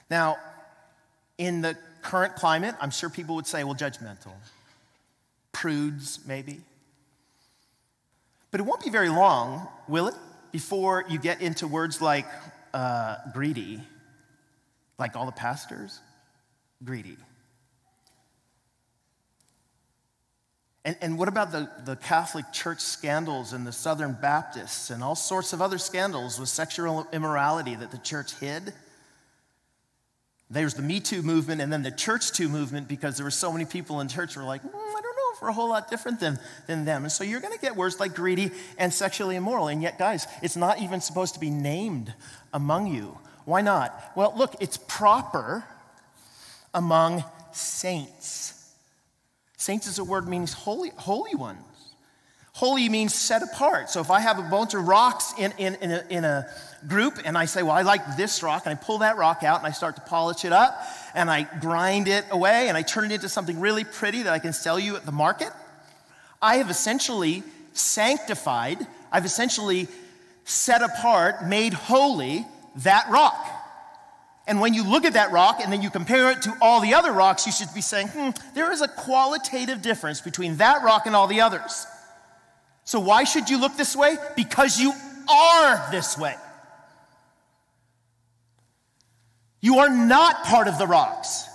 Now, in the current climate, I'm sure people would say, well, judgmental, prudes, maybe. But it won't be very long, will it, before you get into words like uh, greedy, like all the pastors? Greedy. And, and what about the, the Catholic Church scandals and the Southern Baptists and all sorts of other scandals with sexual immorality that the church hid? There's the Me Too movement and then the Church Too movement because there were so many people in church who were like, mm, I don't we're a whole lot different than, than them. And so you're going to get words like greedy and sexually immoral. And yet, guys, it's not even supposed to be named among you. Why not? Well, look, it's proper among saints. Saints is a word meaning holy, holy ones. Holy means set apart. So if I have a bunch of rocks in, in, in, a, in a group and I say, well, I like this rock, and I pull that rock out and I start to polish it up and I grind it away and I turn it into something really pretty that I can sell you at the market, I have essentially sanctified, I've essentially set apart, made holy that rock. And when you look at that rock and then you compare it to all the other rocks, you should be saying, hmm, there is a qualitative difference between that rock and all the others. So why should you look this way? Because you are this way. You are not part of the rocks.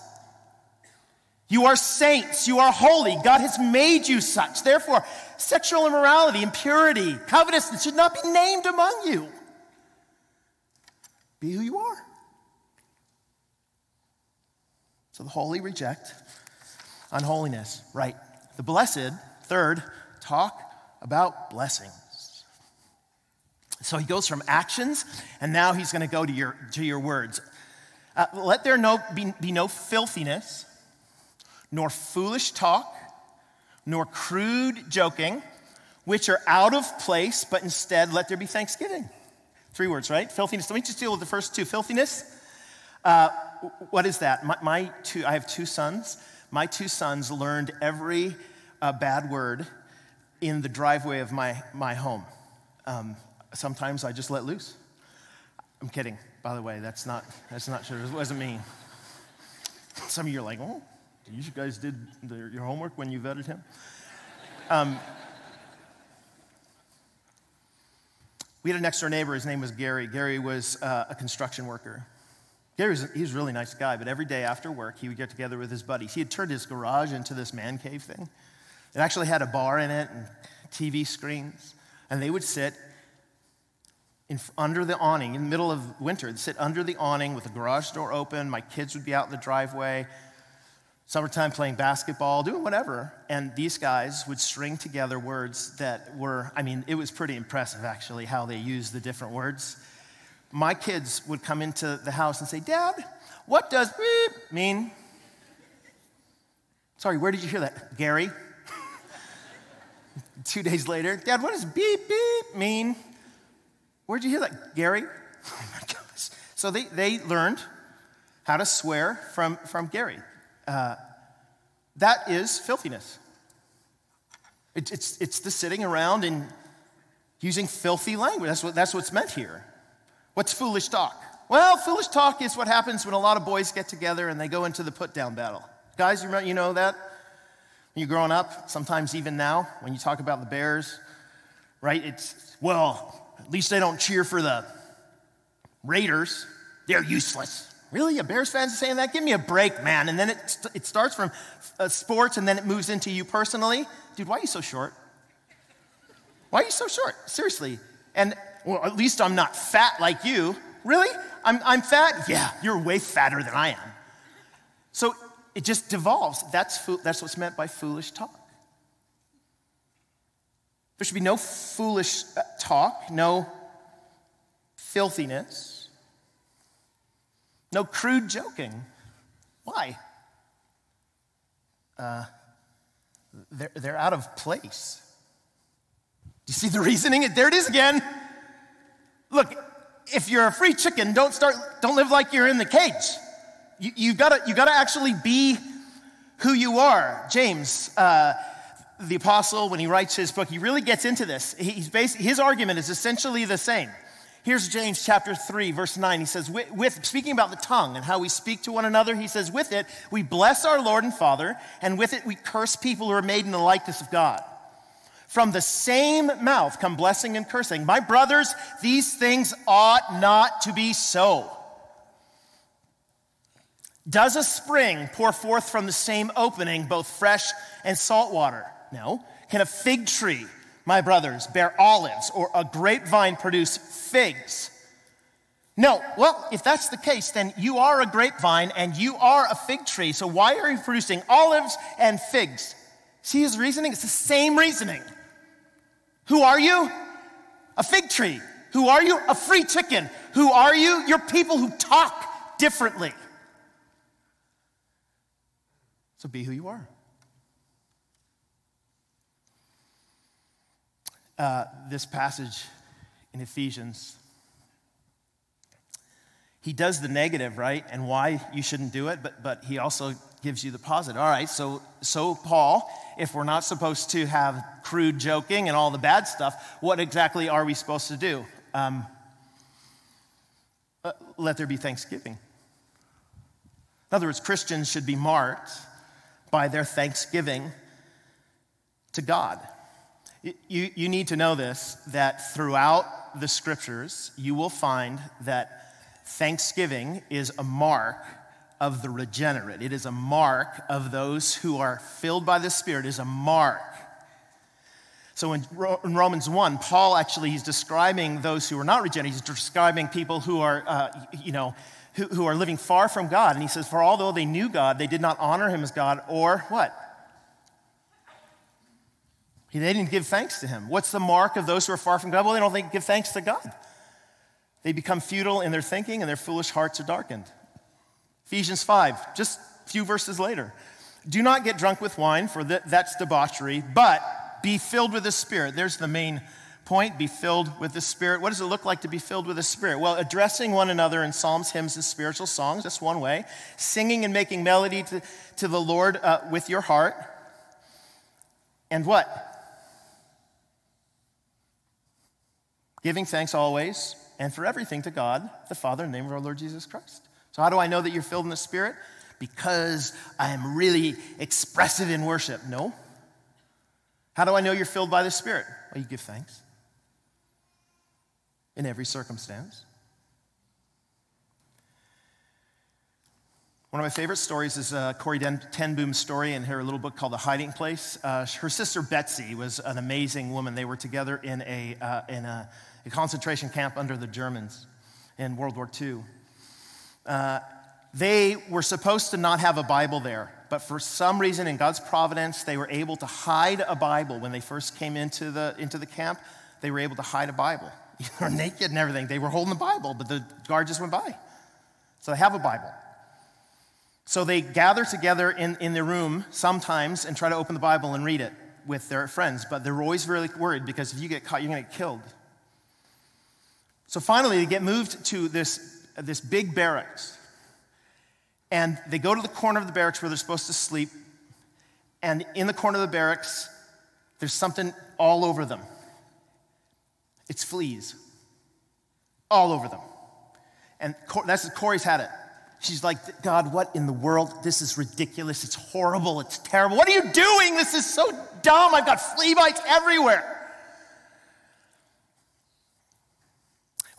You are saints. You are holy. God has made you such. Therefore, sexual immorality, impurity, covetousness should not be named among you. Be who you are. So the holy reject unholiness. Right. The blessed, third, talk about blessings. So he goes from actions, and now he's going to go to your, to your words. Uh, let there no, be, be no filthiness, nor foolish talk, nor crude joking, which are out of place, but instead let there be thanksgiving. Three words, right? Filthiness. Let me just deal with the first two. Filthiness. Uh, what is that? My, my, two, I have two sons. My two sons learned every uh, bad word in the driveway of my, my home. Um, sometimes I just let loose. I'm kidding, by the way. That's not, that's not true. It wasn't me. Some of you are like, oh, you guys did your homework when you vetted him? Um, We had a next door neighbor, his name was Gary. Gary was uh, a construction worker. Gary was, he was a really nice guy, but every day after work, he would get together with his buddies. He had turned his garage into this man cave thing. It actually had a bar in it and TV screens. And they would sit in, under the awning in the middle of winter. They'd sit under the awning with the garage door open. My kids would be out in the driveway, summertime playing basketball, doing whatever. And these guys would string together words that were, I mean, it was pretty impressive actually how they used the different words. My kids would come into the house and say, Dad, what does beep mean? Sorry, where did you hear that? Gary. Two days later, Dad, what does beep beep mean? Where'd you hear that, Gary? Oh my gosh. So they, they learned how to swear from, from Gary. Uh, that is filthiness. It, it's, it's the sitting around and using filthy language. That's, what, that's what's meant here. What's foolish talk? Well, foolish talk is what happens when a lot of boys get together and they go into the put down battle. Guys, you, you know that? When you're growing up, sometimes even now, when you talk about the Bears, right? It's, well, at least they don't cheer for the Raiders. They're useless. Really? A Bears fan saying that? Give me a break, man. And then it, it starts from uh, sports and then it moves into you personally. Dude, why are you so short? Why are you so short? Seriously. And, well, at least I'm not fat like you. Really? I'm, I'm fat? Yeah, you're way fatter than I am. So it just devolves. That's, that's what's meant by foolish talk. There should be no foolish uh, talk, no filthiness, no crude joking. Why? Uh, they're, they're out of place. Do you see the reasoning? There it is again. Look, if you're a free chicken, don't start, don't live like you're in the cage. You, you gotta, you gotta actually be who you are. James, uh, the apostle, when he writes his book, he really gets into this. He's his argument is essentially the same. Here's James chapter 3, verse 9. He says, with, with, speaking about the tongue and how we speak to one another, he says, with it we bless our Lord and Father, and with it we curse people who are made in the likeness of God. From the same mouth come blessing and cursing. My brothers, these things ought not to be so. Does a spring pour forth from the same opening both fresh and salt water? No. Can a fig tree, my brothers, bear olives or a grapevine produce figs? No. Well, if that's the case, then you are a grapevine and you are a fig tree. So why are you producing olives and figs? See his reasoning? It's the same reasoning. Who are you? A fig tree. Who are you? A free chicken. Who are you? You're people who talk differently. So be who you are. Uh, this passage in Ephesians, he does the negative, right? And why you shouldn't do it, but, but he also gives you the positive. All right, so, so Paul, if we're not supposed to have crude joking and all the bad stuff, what exactly are we supposed to do? Um, uh, let there be thanksgiving. In other words, Christians should be marked by their thanksgiving to God. You, you need to know this that throughout the scriptures, you will find that thanksgiving is a mark of the regenerate. It is a mark of those who are filled by the Spirit, it is a mark. So in, Romans 1, Paul actually he's describing those who are not regenerate. He's describing people who are, uh, you know, who, who are living far from God. And he says, For although they knew God, they did not honor him as God or what? They didn't give thanks to him. What's the mark of those who are far from God? Well, they don't give thanks to God. They become futile in their thinking and their foolish hearts are darkened. Ephesians 5, just a few verses later. Do not get drunk with wine, for that's debauchery, but be filled with the Spirit. There's the main point be filled with the Spirit. What does it look like to be filled with the Spirit? Well, addressing one another in psalms, hymns, and spiritual songs, that's one way. Singing and making melody to, to the Lord uh, with your heart. And what? Giving thanks always and for everything to God, the Father, in the name of our Lord Jesus Christ. So, how do I know that you're filled in the Spirit? Because I am really expressive in worship. No. How do I know you're filled by the Spirit? Well, you give thanks. in every circumstance. One of my favorite stories is uh, Corrie Ten Boom's story in her little book called The Hiding Place. Uh, her sister Betsy was an amazing woman. They were together in, a, uh, in a, a, concentration camp under the Germans in World War II. Uh, they were supposed to not have a Bible there, but for some reason, in God's providence, they were able to hide a Bible when they first came into the, into the camp. They were able to hide a Bible. They were naked and everything. They were holding the Bible, but the guard just went by. So they have a Bible. So they gather together in, in their room sometimes and try to open the Bible and read it with their friends, but they're always really worried because if you get caught, you're going to get killed. So finally, they get moved to this, uh, this big barracks. And they go to the corner of the barracks where they're supposed to sleep. And in the corner of the barracks, there's something all over them. It's fleas. All over them. And that's Corrie's had it. She's like, God, what in the world? This is ridiculous. It's horrible. It's terrible. What are you doing? This is so dumb. I've got flea bites everywhere.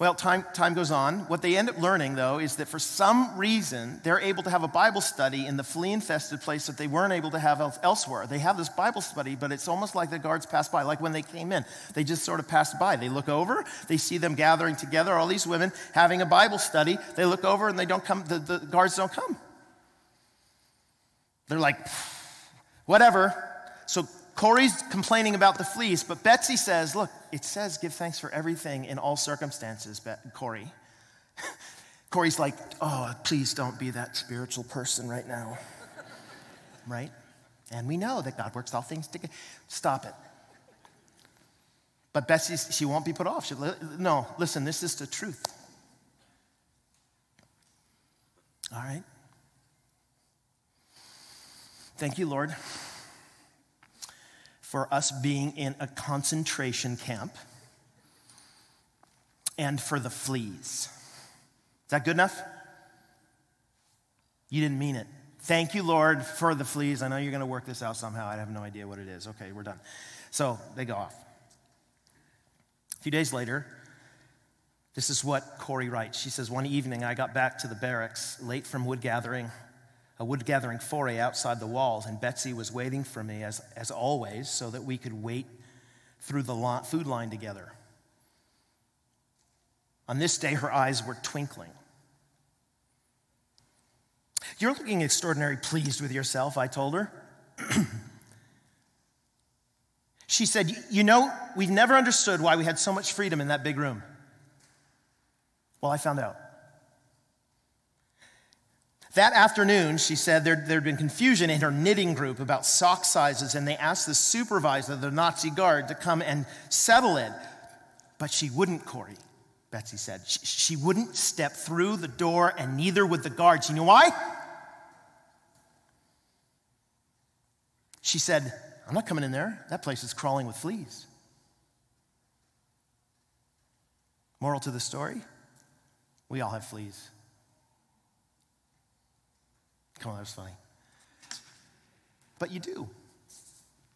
Well, time, time goes on. What they end up learning, though, is that for some reason, they're able to have a Bible study in the flea infested place that they weren't able to have elsewhere. They have this Bible study, but it's almost like the guards pass by, like when they came in. They just sort of pass by. They look over, they see them gathering together, all these women having a Bible study. They look over and they don't come, the, the guards don't come. They're like, whatever. So Corrie's complaining about the fleas, but Betsy says, Look, it says give thanks for everything in all circumstances, Corrie, Corrie's like, Oh, please don't be that spiritual person right now. right? And we know that God works all things together. Stop it. But Betsy, she won't be put off. She, no, listen, this is the truth. All right? Thank you, Lord for us being in a concentration camp and for the fleas. Is that good enough? You didn't mean it. Thank you, Lord, for the fleas. I know you're going to work this out somehow. I have no idea what it is. Okay, we're done. So they go off. A few days later, this is what Corrie writes. She says, One evening I got back to the barracks late from wood gathering a wood gathering foray outside the walls, and Betsy was waiting for me, as, as always, so that we could wait through the food line together. On this day, her eyes were twinkling. You're looking extraordinarily pleased with yourself, I told her. she said, You know, we've never understood why we had so much freedom in that big room. Well, I found out. That afternoon, she said there had been confusion in her knitting group about sock sizes, and they asked the supervisor, of the Nazi guard, to come and settle it. But she wouldn't, Corrie, Betsy said. She, she wouldn't step through the door, and neither would the guards. You know why? She said, I'm not coming in there. That place is crawling with fleas. Moral to the story we all have fleas. Come on, that was funny. But you do.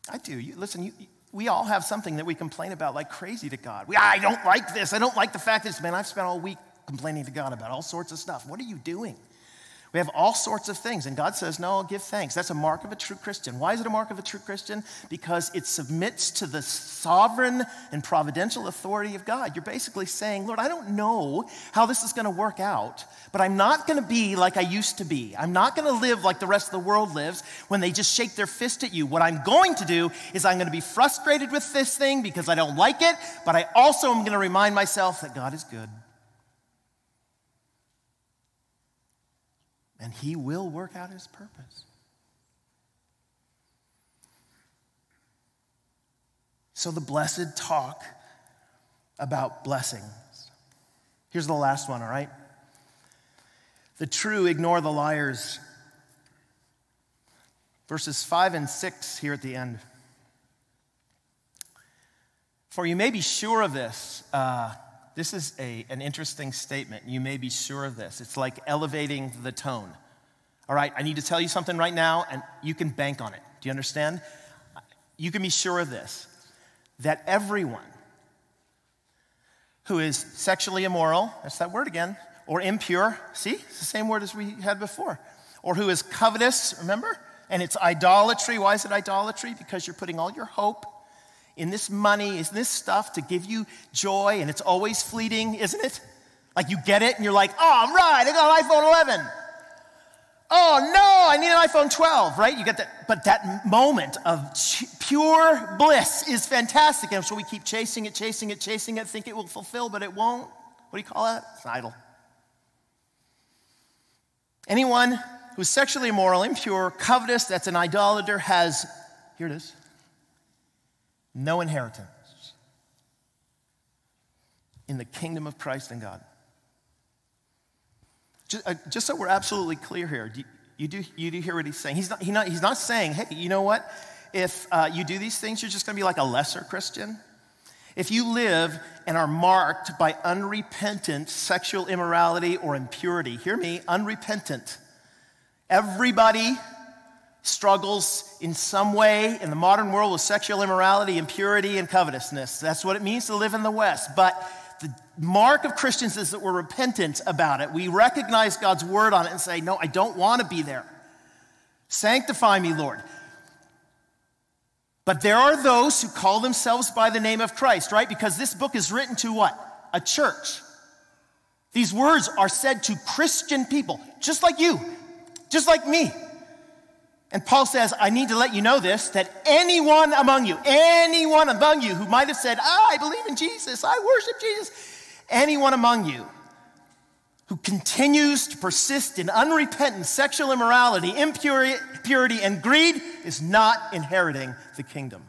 I do. You, listen, you, we all have something that we complain about like crazy to God. We, I don't like this. I don't like the fact that man, I've spent all week complaining to God about all sorts of stuff. What are you doing? We have all sorts of things, and God says, No, give thanks. That's a mark of a true Christian. Why is it a mark of a true Christian? Because it submits to the sovereign and providential authority of God. You're basically saying, Lord, I don't know how this is going to work out, but I'm not going to be like I used to be. I'm not going to live like the rest of the world lives when they just shake their fist at you. What I'm going to do is I'm going to be frustrated with this thing because I don't like it, but I also am going to remind myself that God is good. And He will work out His purpose. So the blessed talk about blessings. Here's the last one, all right? The true ignore the liars. Verses 5 and 6 here at the end. For you may be sure of this. Uh, this is a, an interesting statement. You may be sure of this. It's like elevating the tone. All right, I need to tell you something right now, and you can bank on it. Do you understand? You can be sure of this that everyone who is sexually immoral, that's that word again, or impure, see, it's the same word as we had before, or who is covetous, remember? And it's idolatry. Why is it idolatry? Because you're putting all your hope in this money, in this stuff to give you joy, and it's always fleeting, isn't it? Like you get it and you're like, oh, I'm right, I got an iPhone 11. Oh no, I need an iPhone 12, right? You get that, but that moment of pure bliss is fantastic. And so we keep chasing it, chasing it, chasing it, think it will fulfill, but it won't. What do you call that? It's an idol. Anyone who's sexually immoral, impure, covetous, that's an idolater, has, here it is, no inheritance in the kingdom of Christ and God. Just, uh, just so we're absolutely clear here, you, do, you do hear what he's saying? He's not, not, he's not saying, hey, you know what? If uh, you do these things, you're just going to be like a lesser Christian. If you live and are marked by unrepentant sexual immorality or impurity, hear me, unrepentant. Everybody struggles in some way in the modern world with sexual immorality, impurity, and covetousness. That's what it means to live in the West. But the mark of Christians is that we're repentant about it. We recognize God's word on it and say, No, I don't want to be there. Sanctify me, Lord. But there are those who call themselves by the name of Christ, right? Because this book is written to what? A church. These words are said to Christian people, just like you, just like me. And Paul says, I need to let you know this that anyone among you, anyone among you who might have said, oh, I believe in Jesus, I worship Jesus, anyone among you who continues to persist in unrepentant sexual immorality, impurity, and greed is not inheriting the kingdom.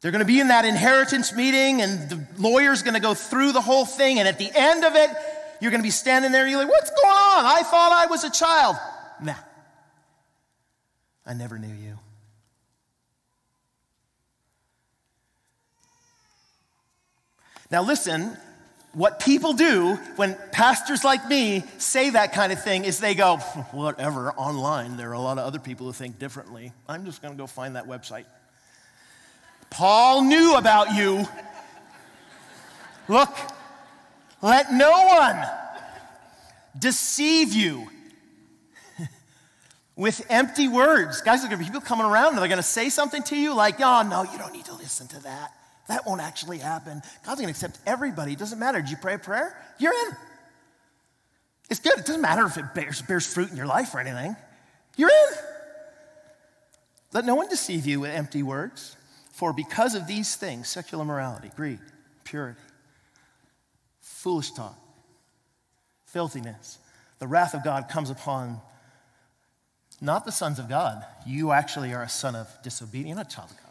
They're going to be in that inheritance meeting, and the lawyer's going to go through the whole thing, and at the end of it, you're going to be standing there you're like, what's going on? I thought I was a child. Nah. I never knew you. Now, listen, what people do when pastors like me say that kind of thing is they go, whatever, online, there are a lot of other people who think differently. I'm just going to go find that website. Paul knew about you. Look, let no one deceive you with empty words. Guys, there are going to be people coming around and they're going to say something to you like, oh, no, you don't need to listen to that. That won't actually happen. God's going to accept everybody. It doesn't matter. Did you pray a prayer? You're in. It's good. It doesn't matter if it bears, bears fruit in your life or anything. You're in. Let no one deceive you with empty words. For because of these things, sexual immorality, greed, purity, foolish talk, filthiness. The wrath of God comes upon not the sons of God. You actually are a son of disobedience, not a child of God.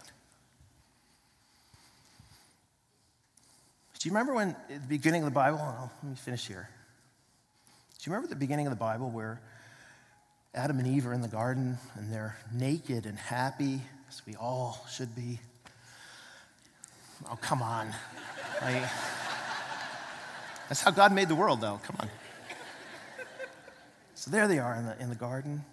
Do you remember when, at the beginning of the Bible, let me finish here. Do you remember the beginning of the Bible where Adam and Eve are in the garden and they're naked and happy, as we all should be? Oh, come on. That's how God made the world, though. Come on. So there they are in the, in the garden.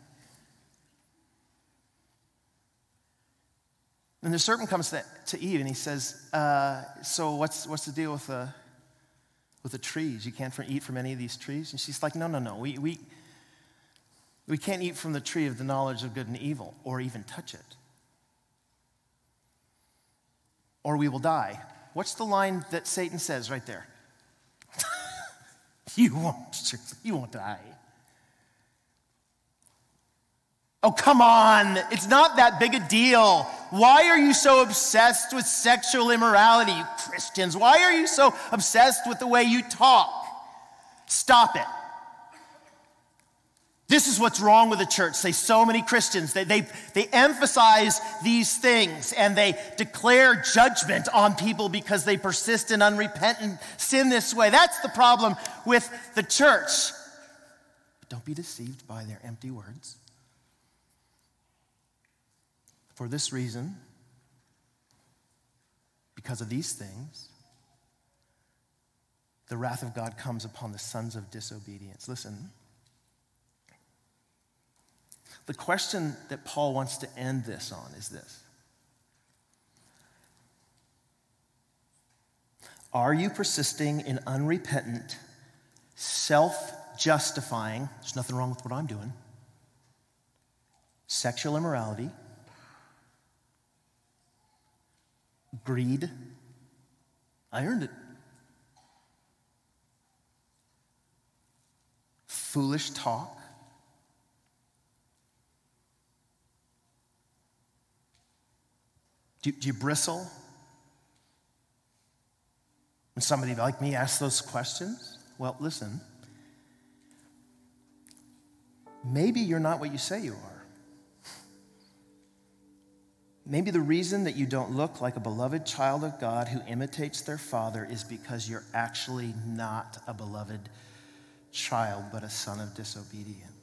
And the serpent comes to, Eve and he says, uh, So what's, what's the deal with the, with the trees? You can't eat from any of these trees? And she's like, No, no, no. We, we, we can't eat from the tree of the knowledge of good and evil or even touch it. Or we will die. What's the line that Satan says right there? You won't, you won't die. Oh, come on. It's not that big a deal. Why are you so obsessed with sexual immorality, you Christians? Why are you so obsessed with the way you talk? Stop it. This is what's wrong with the church. Say so many Christians, they, they, they emphasize these things and they declare judgment on people because they persist in unrepentant sin this way. That's the problem with the church. But don't be deceived by their empty words. For this reason, because of these things, the wrath of God comes upon the sons of disobedience. Listen. The question that Paul wants to end this on is this Are you persisting in unrepentant, self justifying, there's nothing wrong with what I'm doing, sexual immorality, greed? I earned it. Foolish talk. Do, do you bristle when somebody like me asks those questions? Well, listen. Maybe you're not what you say you are. Maybe the reason that you don't look like a beloved child of God who imitates their father is because you're actually not a beloved child, but a son of disobedience.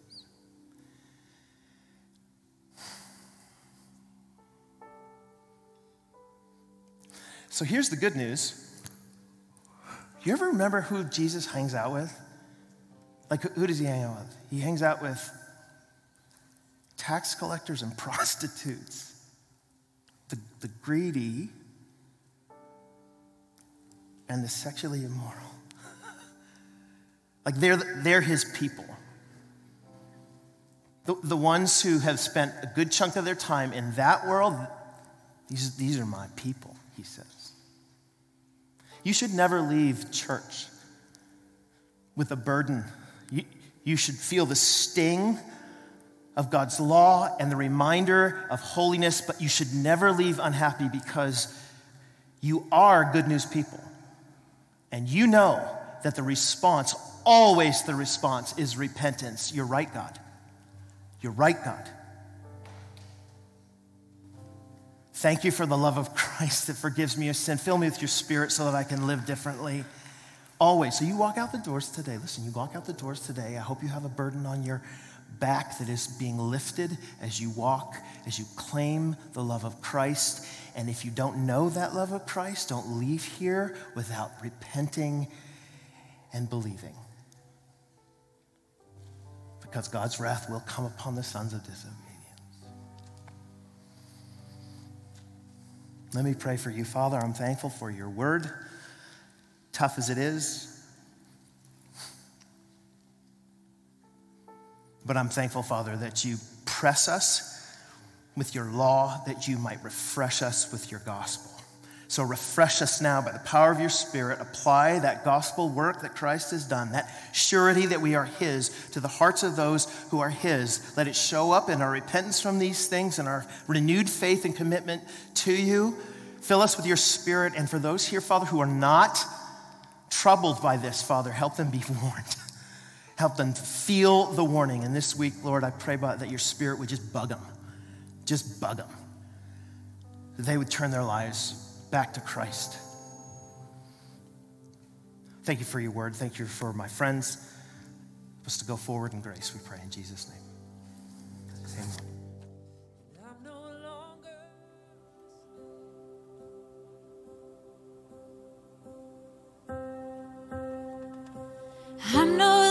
So here's the good news. You ever remember who Jesus hangs out with? Like, who does he hang out with? He hangs out with tax collectors and prostitutes, the, the greedy, and the sexually immoral. like, they're, they're his people. The, the ones who have spent a good chunk of their time in that world, these, these are my people, he says. You should never leave church with a burden. You, you should feel the sting of God's law and the reminder of holiness, but you should never leave unhappy because you are good news people. And you know that the response, always the response, is repentance. You're right, God. You're right, God. Thank you for the love of Christ that forgives me of sin. Fill me with your spirit so that I can live differently. Always. So you walk out the doors today. Listen, you walk out the doors today. I hope you have a burden on your back that is being lifted as you walk, as you claim the love of Christ. And if you don't know that love of Christ, don't leave here without repenting and believing. Because God's wrath will come upon the sons of disobedience. Let me pray for you. Father, I'm thankful for your word, tough as it is. But I'm thankful, Father, that you press us with your law, that you might refresh us with your gospel. So refresh us now by the power of your Spirit. Apply that gospel work that Christ has done, that surety that we are His, to the hearts of those who are His. Let it show up in our repentance from these things and our renewed faith and commitment to you. Fill us with your Spirit. And for those here, Father, who are not troubled by this, Father, help them be warned. Help them feel the warning. And this week, Lord, I pray that your Spirit would just bug them. Just bug them. That they would turn their lives back to Christ. Thank you for your word. Thank you for my friends. Help us to go forward in grace, we pray in Jesus' name. Amen. I'm no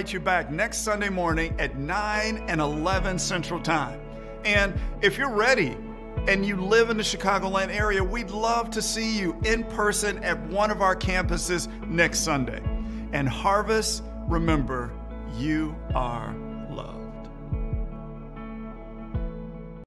invite you back next Sunday morning at 9 and 11 Central Time. And if you're ready and you live in the Chicagoland area, we'd love to see you in person at one of our campuses next Sunday. And Harvest, remember, you are